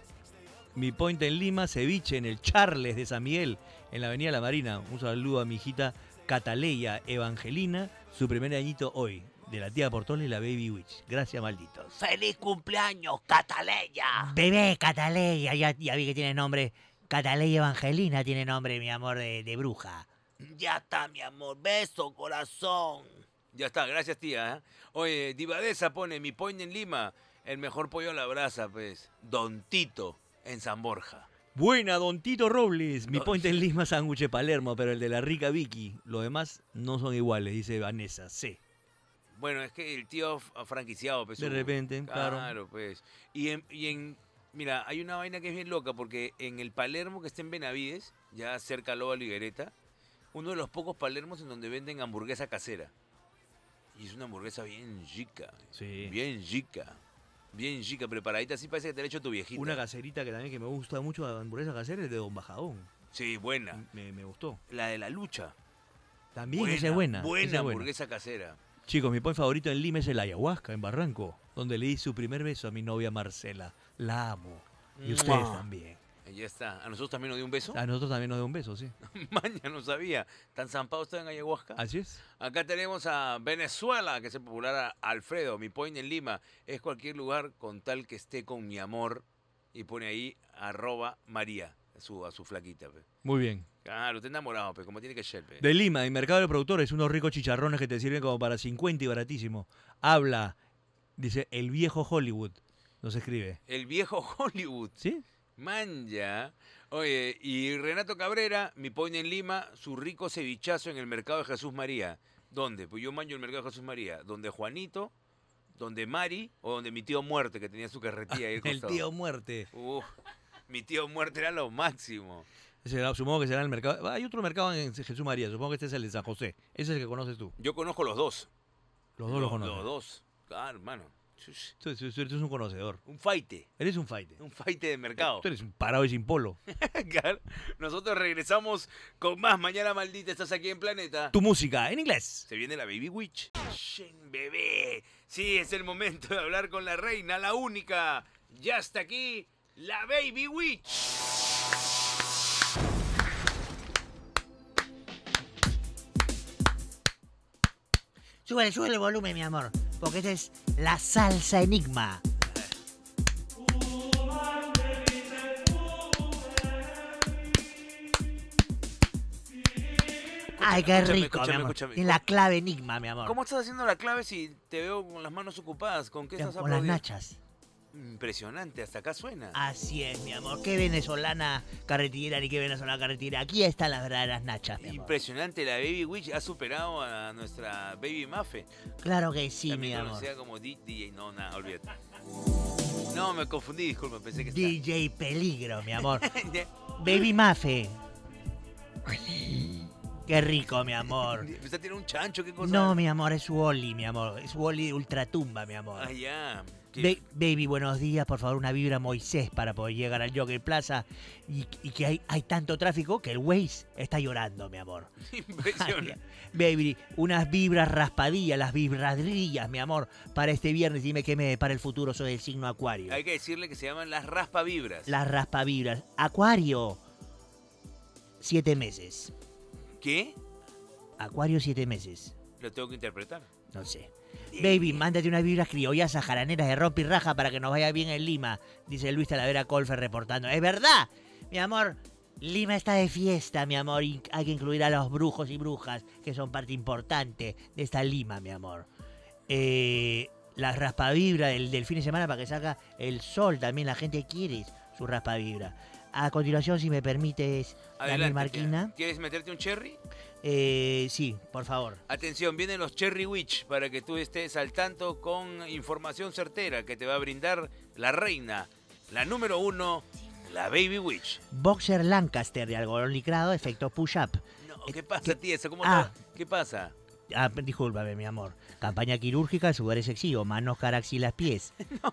Mi point en Lima, ceviche en el Charles de San Miguel. en la Avenida La Marina. Un saludo a mi hijita Cataleya Evangelina, su primer añito hoy, de la tía Portola y la Baby Witch. Gracias, malditos. ¡Feliz cumpleaños, Cataleya! Bebé Cataleya, ya, ya vi que tiene nombre. Cataleya Evangelina tiene nombre, mi amor, de, de bruja. Ya está, mi amor. Beso, corazón. Ya está, gracias tía. ¿eh? Oye, Divadesa pone mi point en Lima, el mejor pollo a la brasa, pues. Don Tito, en San Borja. Buena, Don Tito Robles. Mi point en Lima, sándwich Palermo, pero el de la rica Vicky. Los demás no son iguales, dice Vanessa. C. Bueno, es que el tío ha franquiciado, pues. De repente, claro. Claro, pues. Y en, y en- mira, hay una vaina que es bien loca, porque en el Palermo que está en Benavides, ya cerca a Loba Liguereta, uno de los pocos Palermos en donde venden hamburguesa casera. Y es una hamburguesa bien chica. Sí. Bien chica. Bien chica, preparadita, así parece que te la ha hecho tu viejita. Una caserita que también que me gusta mucho, la hamburguesa casera, es de Don Bajadón. Sí, buena. Me, me gustó. La de la lucha. También esa es buena. Buena esa es buena. hamburguesa casera. Chicos, mi point favorito en Lima es el ayahuasca, en Barranco, donde le di su primer beso a mi novia Marcela. La amo. Y ustedes Mua. también. Ya está. ¿A nosotros también nos dio un beso? A nosotros también nos dio un beso, sí. Maña, no sabía. ¿Tan zampados están en ayahuasca? Así es. Acá tenemos a Venezuela, que es el popular a Alfredo. Mi point en Lima es cualquier lugar con tal que esté con mi amor. Y pone ahí arroba María, a su, a su flaquita. pe. Muy bien. Claro, está enamorado, pero como tiene que ser. pe. De Lima, en Mercado de Productores, unos ricos chicharrones que te sirven como para 50 y baratísimo. Habla, dice, el viejo Hollywood. Nos escribe. El viejo Hollywood. ¿Sí? Manja. Oye, y Renato Cabrera, mi point en Lima, su rico cevichazo en el mercado de Jesús María. ¿Dónde? Pues yo manjo el mercado de Jesús María. Donde Juanito, donde Mari o donde mi tío Muerte, que tenía su carretilla ahí El tío muerte. Uf, mi tío Muerte era lo máximo. Supongo que será el mercado. Hay otro mercado en Jesús María. Supongo que este es el de San José. Ese es el que conoces tú. Yo conozco los dos. Los dos los conoces. Los dos. Claro, hermano. Tú, tú- tú eres un conocedor. Un faite. Eres un fighter. Un faite de mercado. Tú eres un parado y sin polo. Claro. Nosotros regresamos con más Mañana Maldita. Estás aquí en Planeta. Tu música en inglés. Se viene la Baby Witch. Shen, bebé. Sí, es el momento de hablar con la reina, la única. Ya está aquí, la Baby Witch. Súbele, súbele el volumen, mi amor. Porque esta es la salsa enigma. Ay, qué Escúchame, rico, escúchame, mi amor. escúchame. En la clave enigma, mi amor. ¿Cómo estás haciendo la clave si te veo con las manos ocupadas? ¿Con qué estás Con las nachas. Impresionante, hasta acá suena. Así es, mi amor. Qué venezolana carretillera ni qué venezolana carretillera. Aquí están las verdaderas nachas, mi amor. Impresionante, la Baby Witch ha superado a nuestra Baby Mafe. Claro que sí, mi amor. como DJ. No, nada, olvídate. No, me confundí, disculpa, pensé que DJ Peligro, mi amor. Baby Mafe. Qué rico, mi amor. ¿Usted tiene un chancho? ¿Qué cosa? No, mi amor, es Wally, mi amor. Es Wally Ultratumba, mi amor. Ah, ya. Ba- baby, buenos días. Por favor, una vibra Moisés para poder llegar al Jockey Plaza. Y, y que hay, hay tanto tráfico que el Waze está llorando, mi amor. Impresionante. Baby, unas vibras raspadillas, las vibradrillas, mi amor, para este viernes. Dime qué me para el futuro. Soy el signo Acuario. Hay que decirle que se llaman las raspavibras. Las raspavibras. Acuario. Siete meses. ¿Qué? Acuario, siete meses. Lo tengo que interpretar. No sé. Baby, mándate unas vibras criollas jaraneras de rompe y raja para que nos vaya bien en Lima, dice Luis Talavera Colfer reportando. Es verdad, mi amor. Lima está de fiesta, mi amor, y hay que incluir a los brujos y brujas, que son parte importante de esta Lima, mi amor. Eh, la raspavibra del, del fin de semana para que salga el sol también, la gente quiere su raspavibra. A continuación, si me permites, Daniel. Marquina. ¿Quieres meterte un cherry? Eh, sí, por favor. Atención, vienen los Cherry Witch para que tú estés al tanto con información certera que te va a brindar la reina, la número uno, la Baby Witch. Boxer Lancaster de algodón licrado, efecto push-up. No, ¿Qué pasa, tía? ¿Eso ¿Cómo Ah. está? ¿Qué pasa? Ah, discúlpame, mi amor. Campaña quirúrgica, sudores sexivo, manos, cara, axilas, pies. No,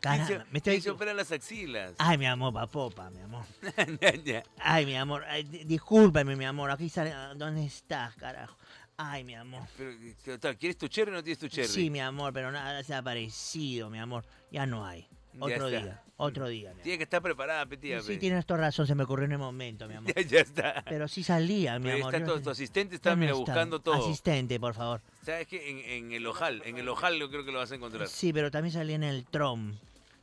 cara- ¿Quién se- me estoy... se las axilas? Ay, mi amor, papopa, mi amor. Ay, mi amor, ay, di- discúlpame, mi amor. Aquí sale... ah, ¿Dónde estás, carajo? Ay, mi amor. ¿Quieres tu cherry o no tienes tu cherry? Sí, mi amor, pero nada se ha parecido, mi amor. Ya no hay. Otro día, otro día. Tiene que estar preparada, pe, tía, amor. Sí, tienes toda razón, se me ocurrió en el momento, mi amor. Ya, ya está. Pero sí salía, mi Pero amor. está todo, tu asistente está, ¿Dónde mira, está? buscando todo. Asistente, por favor. ¿Sabes qué? En, en el ojal, en el ojal yo creo que lo vas a encontrar. Sí, pero también salía en el Trom.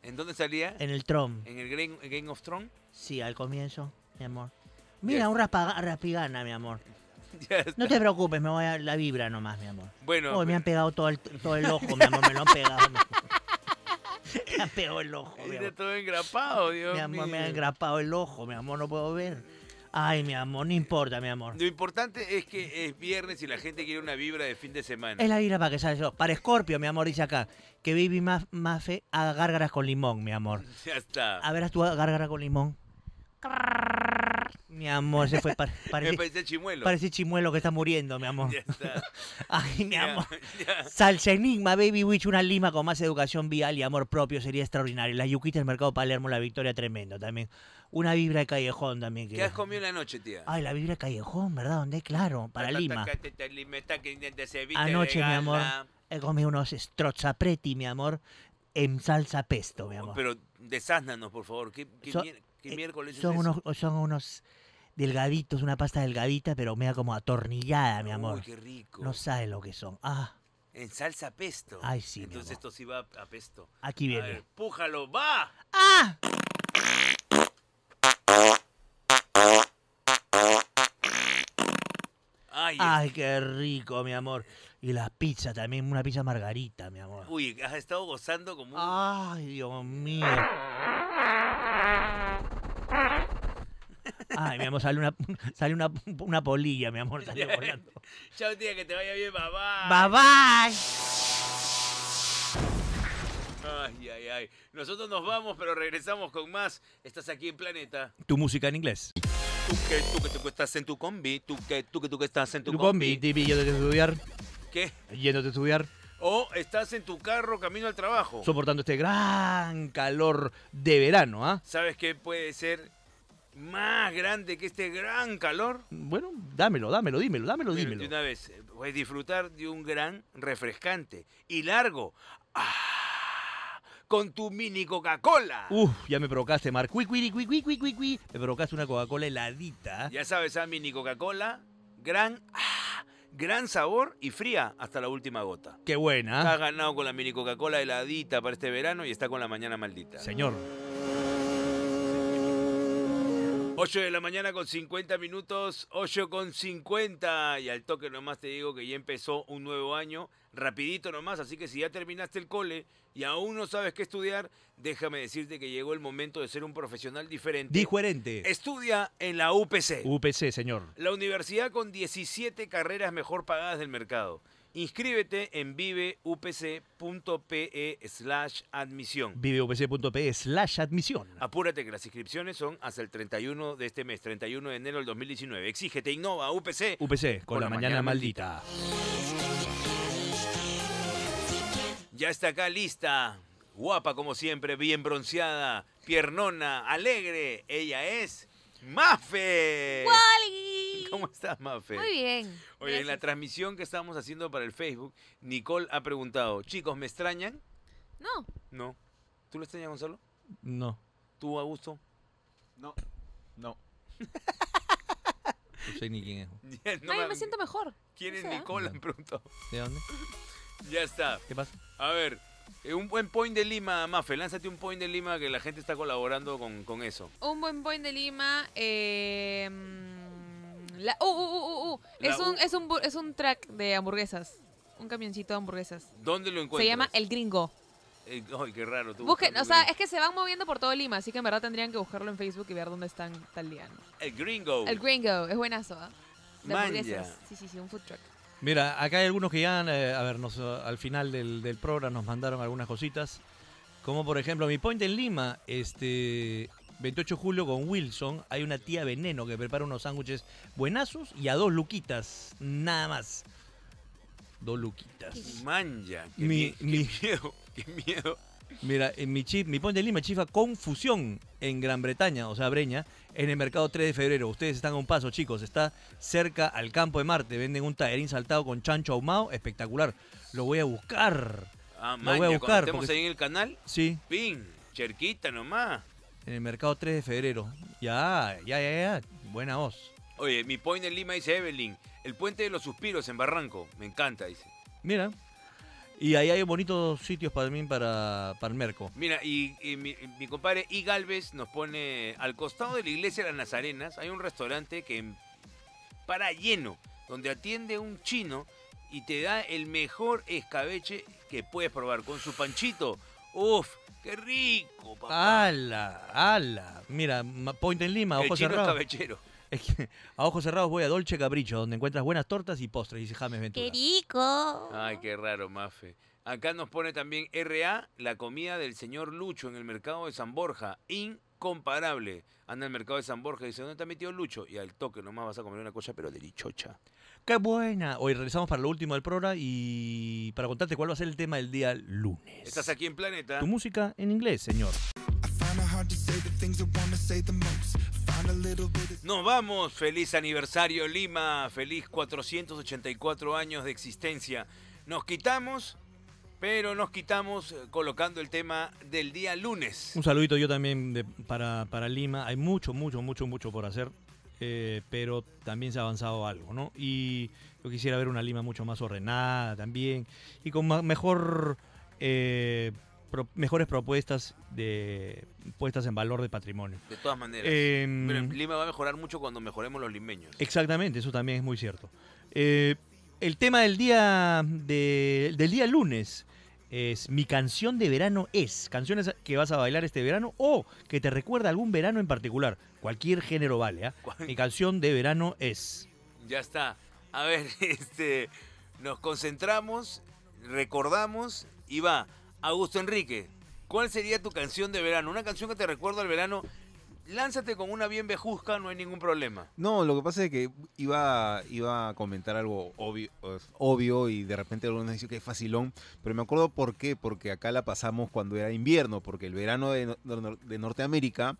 ¿En dónde salía? En el Trom. ¿En el Game, Game of Thrones? Sí, al comienzo, mi amor. Mira, un raspa- raspigana, mi amor. No te preocupes, me voy a la vibra nomás, mi amor. Bueno, Uy, me han pegado todo el, todo el ojo, mi amor, me lo han pegado. Me han pegado el ojo, amor. todo engrapado, Dios Mi amor, me han engrapado el ojo, mi amor, no puedo ver. Ay, mi amor, no importa, mi amor. Lo importante es que es viernes y la gente quiere una vibra de fin de semana. Es la vibra para que salga yo. Para Scorpio, mi amor, dice acá. Que Baby Maf- Mafe haga gárgaras con limón, mi amor. Ya está. A ver, haz tu gárgara con limón. Mi amor, se fue. pare- Me parece, parece chimuelo. parece chimuelo que está muriendo, mi amor. Ya está. Ay, mi Ya, amor. ya. Salsa Enigma, Baby Witch, una lima con más educación vial y amor propio sería extraordinario. Las yuquitas del mercado Palermo, la victoria tremendo también. Una vibra de callejón también. ¿Qué Que... has comido en la noche, tía? Ay, la vibra de callejón, ¿verdad? ¿Dónde? Claro, para Lima. Anoche, mi amor, he comido unos strozzapreti, mi amor, en salsa pesto, mi amor. Pero desásnanos, por favor. ¿Qué, qué mier- qué miércoles es Son eso? unos, son unos delgaditos, una pasta delgadita, pero media como atornillada, mi amor. Uy, qué rico. No sabes lo que son. Ah, En salsa pesto. Ay, sí, mi Entonces amor. esto sí va a pesto. aquí A viene. ver, pújalo, va. ¡Ah! Ay, Ay, qué rico, mi amor. Y la pizza también, una pizza margarita, mi amor. Uy, has estado gozando como un... Ay, Dios mío. Ay, mi amor, sale una, sale una, una polilla, mi amor, salió volando. Chao, tía, que te vaya bien, babá. Bye bye. Ay, ay, ay. Nosotros nos vamos, pero regresamos con más. Estás aquí en Planeta. Tu música en inglés. Tú que tú que tú que estás en tu combi, tú que tú que tú que estás en tu, Tu combi, TV, yéndote a estudiar. ¿Qué? Yéndote a estudiar. O estás en tu carro camino al trabajo. Soportando este gran calor de verano, ¿ah? ¿Sabes qué puede ser más grande que este gran calor? Bueno, dámelo, dámelo, dímelo, dámelo, Pero dímelo. De una vez, puedes disfrutar de un gran refrescante y largo. ¡Ah! Con tu mini Coca-Cola. Uf, ya me provocaste, Mar. Cui, cui, cui, cui, cui, cui, cui. Me provocaste una Coca-Cola heladita. Ya sabes, a mini Coca-Cola, gran, ¡ah! gran sabor y fría hasta la última gota. Qué buena. Has ganado con la mini Coca-Cola heladita para este verano y está con la mañana maldita. Señor. 8 de la mañana con 50 minutos, 8 con 50. Y al toque nomás te digo que ya empezó un nuevo año, rapidito nomás. Así que si ya terminaste el cole y aún no sabes qué estudiar, déjame decirte que llegó el momento de ser un profesional diferente. Diferente. Estudia en la UPC. UPC, señor. La universidad con 17 carreras mejor pagadas del mercado. Inscríbete en viveupc.pe slash admisión. viveupc.pe slash admisión. Apúrate que las inscripciones son hasta el 31 de este mes, 31 de enero del 2019. Exígete, innova, UPC. UPC, con, la, mañana, maldita. Ya está acá lista. Guapa como siempre, bien bronceada, piernona, alegre. Ella es Mafe. ¡Wally! ¿Cómo estás, Mafe? Muy bien. Oye, en la transmisión que estamos haciendo para el Facebook, Nicole ha preguntado, chicos, ¿me extrañan? No, No. ¿Tú lo extrañas, Gonzalo? No, ¿Tú, Augusto? No. No. no sé ni quién es. Ya, no, yo me siento mejor. ¿Quién es ¿ah? Nicole? Han preguntado. ¿De dónde? Ya está. ¿Qué pasa? A ver, eh, un buen point de Lima, Mafe. Lánzate un point de Lima que la gente está colaborando con, con eso. Un buen point de Lima. Eh, la, uh, uh, uh, uh, uh. La Es, un, es, un, es un track de hamburguesas. Un camioncito de hamburguesas. ¿Dónde lo encuentras? Se llama El Gringo. Eh, ay, qué raro. tú Busquen, o sea, es que se van moviendo por todo Lima, así que en verdad tendrían que buscarlo en Facebook y ver dónde están tal día. ¿no? El Gringo. El Gringo, es buenazo. ¿ah? De hamburguesas. Sí, sí, sí, un food truck. Mira, acá hay algunos que ya, eh, a ver, nos, eh, al final del, del programa nos mandaron algunas cositas. Como por ejemplo, mi point en Lima, este 28 de julio con Wilson, hay una tía veneno que prepara unos sándwiches buenazos y a dos luquitas, nada más. Dos luquitas. Manja. Qué, Mi- qué mi- miedo. Qué miedo. Mira, en mi chip, mi point en Lima chifa confusión en Gran Bretaña, o sea, Breña, en el mercado 3 de febrero. Ustedes están a un paso, chicos. Está cerca al campo de Marte. Venden un tallerín saltado con chancho ahumado. Espectacular. Lo voy a buscar. Ah, Lo voy a buscar, porque- ahí en el canal, Sí. pin. Cerquita nomás. En el mercado 3 de febrero. Ya, ya, ya, ya. Buena voz. Oye, mi point en Lima dice Evelyn. El puente de los suspiros en Barranco. Me encanta, dice. Mira. Y ahí hay bonitos sitios para mí para, para el merco. Mira, y, y mi, mi compadre I Galvez nos pone al costado de la iglesia de las Nazarenas hay un restaurante que para lleno, donde atiende un chino y te da el mejor escabeche que puedes probar con su panchito. Uf, qué rico, papá. ¡Hala! ¡Hala! Mira, Point en Lima, cerrados. escabechero. Es que a ojos cerrados voy a Dolce Capricho, donde encuentras buenas tortas y postres, dice James Ventura. ¡Qué rico! Ay, qué raro, Mafe. Acá nos pone también RA, la comida del señor Lucho en el mercado de San Borja. Incomparable. Anda el mercado de San Borja y dice, ¿dónde está mi tío Lucho? Y al toque nomás vas a comer una cosa, pero delichocha. ¡Qué buena! Hoy regresamos para lo último del programa y para contarte cuál va a ser el tema del día lunes. Estás aquí en Planeta. Tu música en inglés, señor. Nos vamos, feliz aniversario Lima, feliz 484 años de existencia. Nos quitamos, pero nos quitamos eh, colocando el tema del día lunes. Un saludito yo también de- para, para Lima. Hay mucho, mucho, mucho, mucho por hacer, eh, pero también se ha avanzado algo, ¿no? Y yo quisiera ver una Lima mucho más ordenada también y con mejor, eh, pro- mejores propuestas de puestas en valor de patrimonio. De todas maneras. Em, Pero Lima va a mejorar mucho cuando mejoremos los limeños. Exactamente, eso también es muy cierto. Eh, el tema del día, de- del día lunes es mi canción de verano es. Canciones que vas a bailar este verano o que te recuerda algún verano en particular. Cualquier género vale, ¿ah? Mi canción de verano es. Ya está. A ver, este, nos concentramos, recordamos y va. Augusto Enrique, ¿cuál sería tu canción de verano? Una canción que te recuerda al verano. Lánzate con una bien vejuzca, no hay ningún problema. No, lo que pasa es que iba, iba a comentar algo obvio, obvio y de repente algunos dicen que es facilón, pero me acuerdo por qué, porque acá la pasamos cuando era invierno, porque el verano de, de Nor- de Norteamérica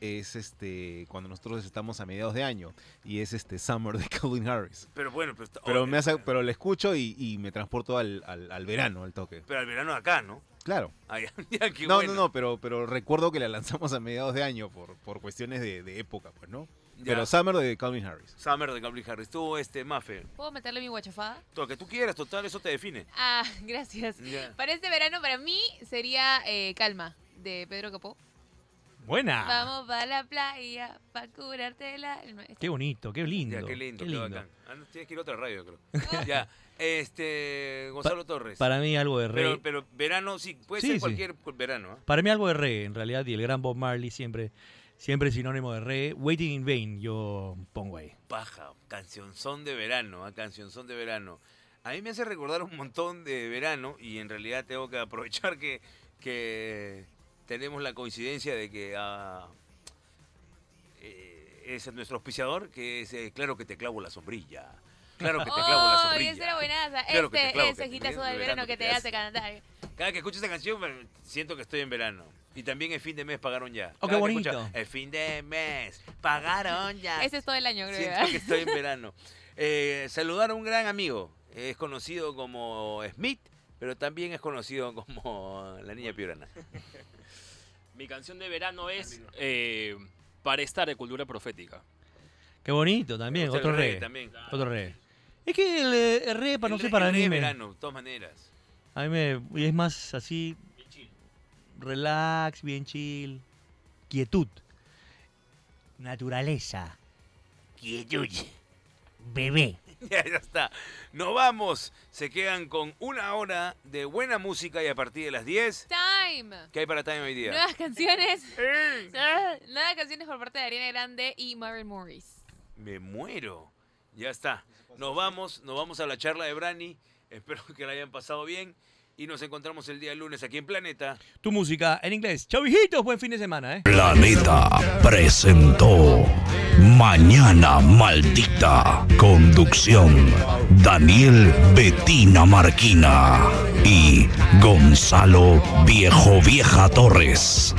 es este cuando nosotros estamos a mediados de año y es este Summer de Calvin Harris. Pero bueno, pero, está- Pero me hace, pero la escucho y, y me transporto al, al- al verano, al toque. pero al verano de acá, ¿no? Claro. Ya, ya, qué no, bueno. no, no, pero, pero recuerdo que la lanzamos a mediados de año por, por cuestiones de, de época, pues, ¿no? Ya. Pero Summer de Calvin Harris. Summer de Calvin Harris. Tú, este, Mafe, ¿Puedo meterle mi guachafada? lo que tú quieras, total, eso te define. Ah, gracias. Ya. Para este verano, para mí, sería eh, Calma, de Pedro Capó. Buena. Vamos para la playa, para curarte el alma. Qué bonito, qué lindo. Ya, qué lindo, qué, lindo. bacán. Ah, no, tienes que ir a otra radio, creo. ya, este, Gonzalo Torres. Para mí algo de reggae. pero verano, sí, puede Sí, ser sí. cualquier verano. ¿ah? Para mí algo de reggae, en realidad, y el gran Bob Marley siempre, siempre es sinónimo de reggae. Waiting in Vain, yo pongo ahí. Paja, cancionzón de verano, ¿ah? cancionzón de verano. A mí me hace recordar un montón de verano y en realidad tengo que aprovechar que, que tenemos la coincidencia de que ah, eh, es nuestro auspiciador, que es eh, Claro que te clavo la sombrilla. Claro que te clavo la ¡Oh, sombrilla. esa era buenaza! Claro este que hitazo viene del de verano que te hace cantar. Cada que escucho esa canción siento que estoy en verano. Y también el fin de mes pagaron ya. Oh, qué Cada bonito. escucho, el fin de mes pagaron ya. Ese es todo el año, creo. Siento ¿verdad? que estoy en verano. Eh, saludar a un gran amigo. Es conocido como Smith, pero también es conocido como la niña piorana. Mi canción de verano es eh, Para estar de cultura profética. Qué bonito también, otro el reggae. también. Otro reggae. Es que el, eh, el reggae, para, no sé, para el mí re me- verano, de todas maneras. A mí me, es más así, relax, bien chill, quietud, Naturaleza. Quietud. Bebé. Ya, ya está. Nos vamos. Se quedan con una hora de buena música y a partir de las 10, Time. ¿qué hay para Time hoy día? Nuevas canciones. Nuevas canciones por parte de Ariana Grande y Marvin Morris. Me muero. Ya está. Nos vamos, nos vamos a la charla de Brani. Espero que la hayan pasado bien. Y nos encontramos el día lunes aquí en Planeta. Tu música en inglés. Chau, hijitos, buen fin de semana, ¿eh? Planeta presentó Mañana Maldita. Conducción Daniel Betina Marquina y Gonzalo Viejo Vieja Torres.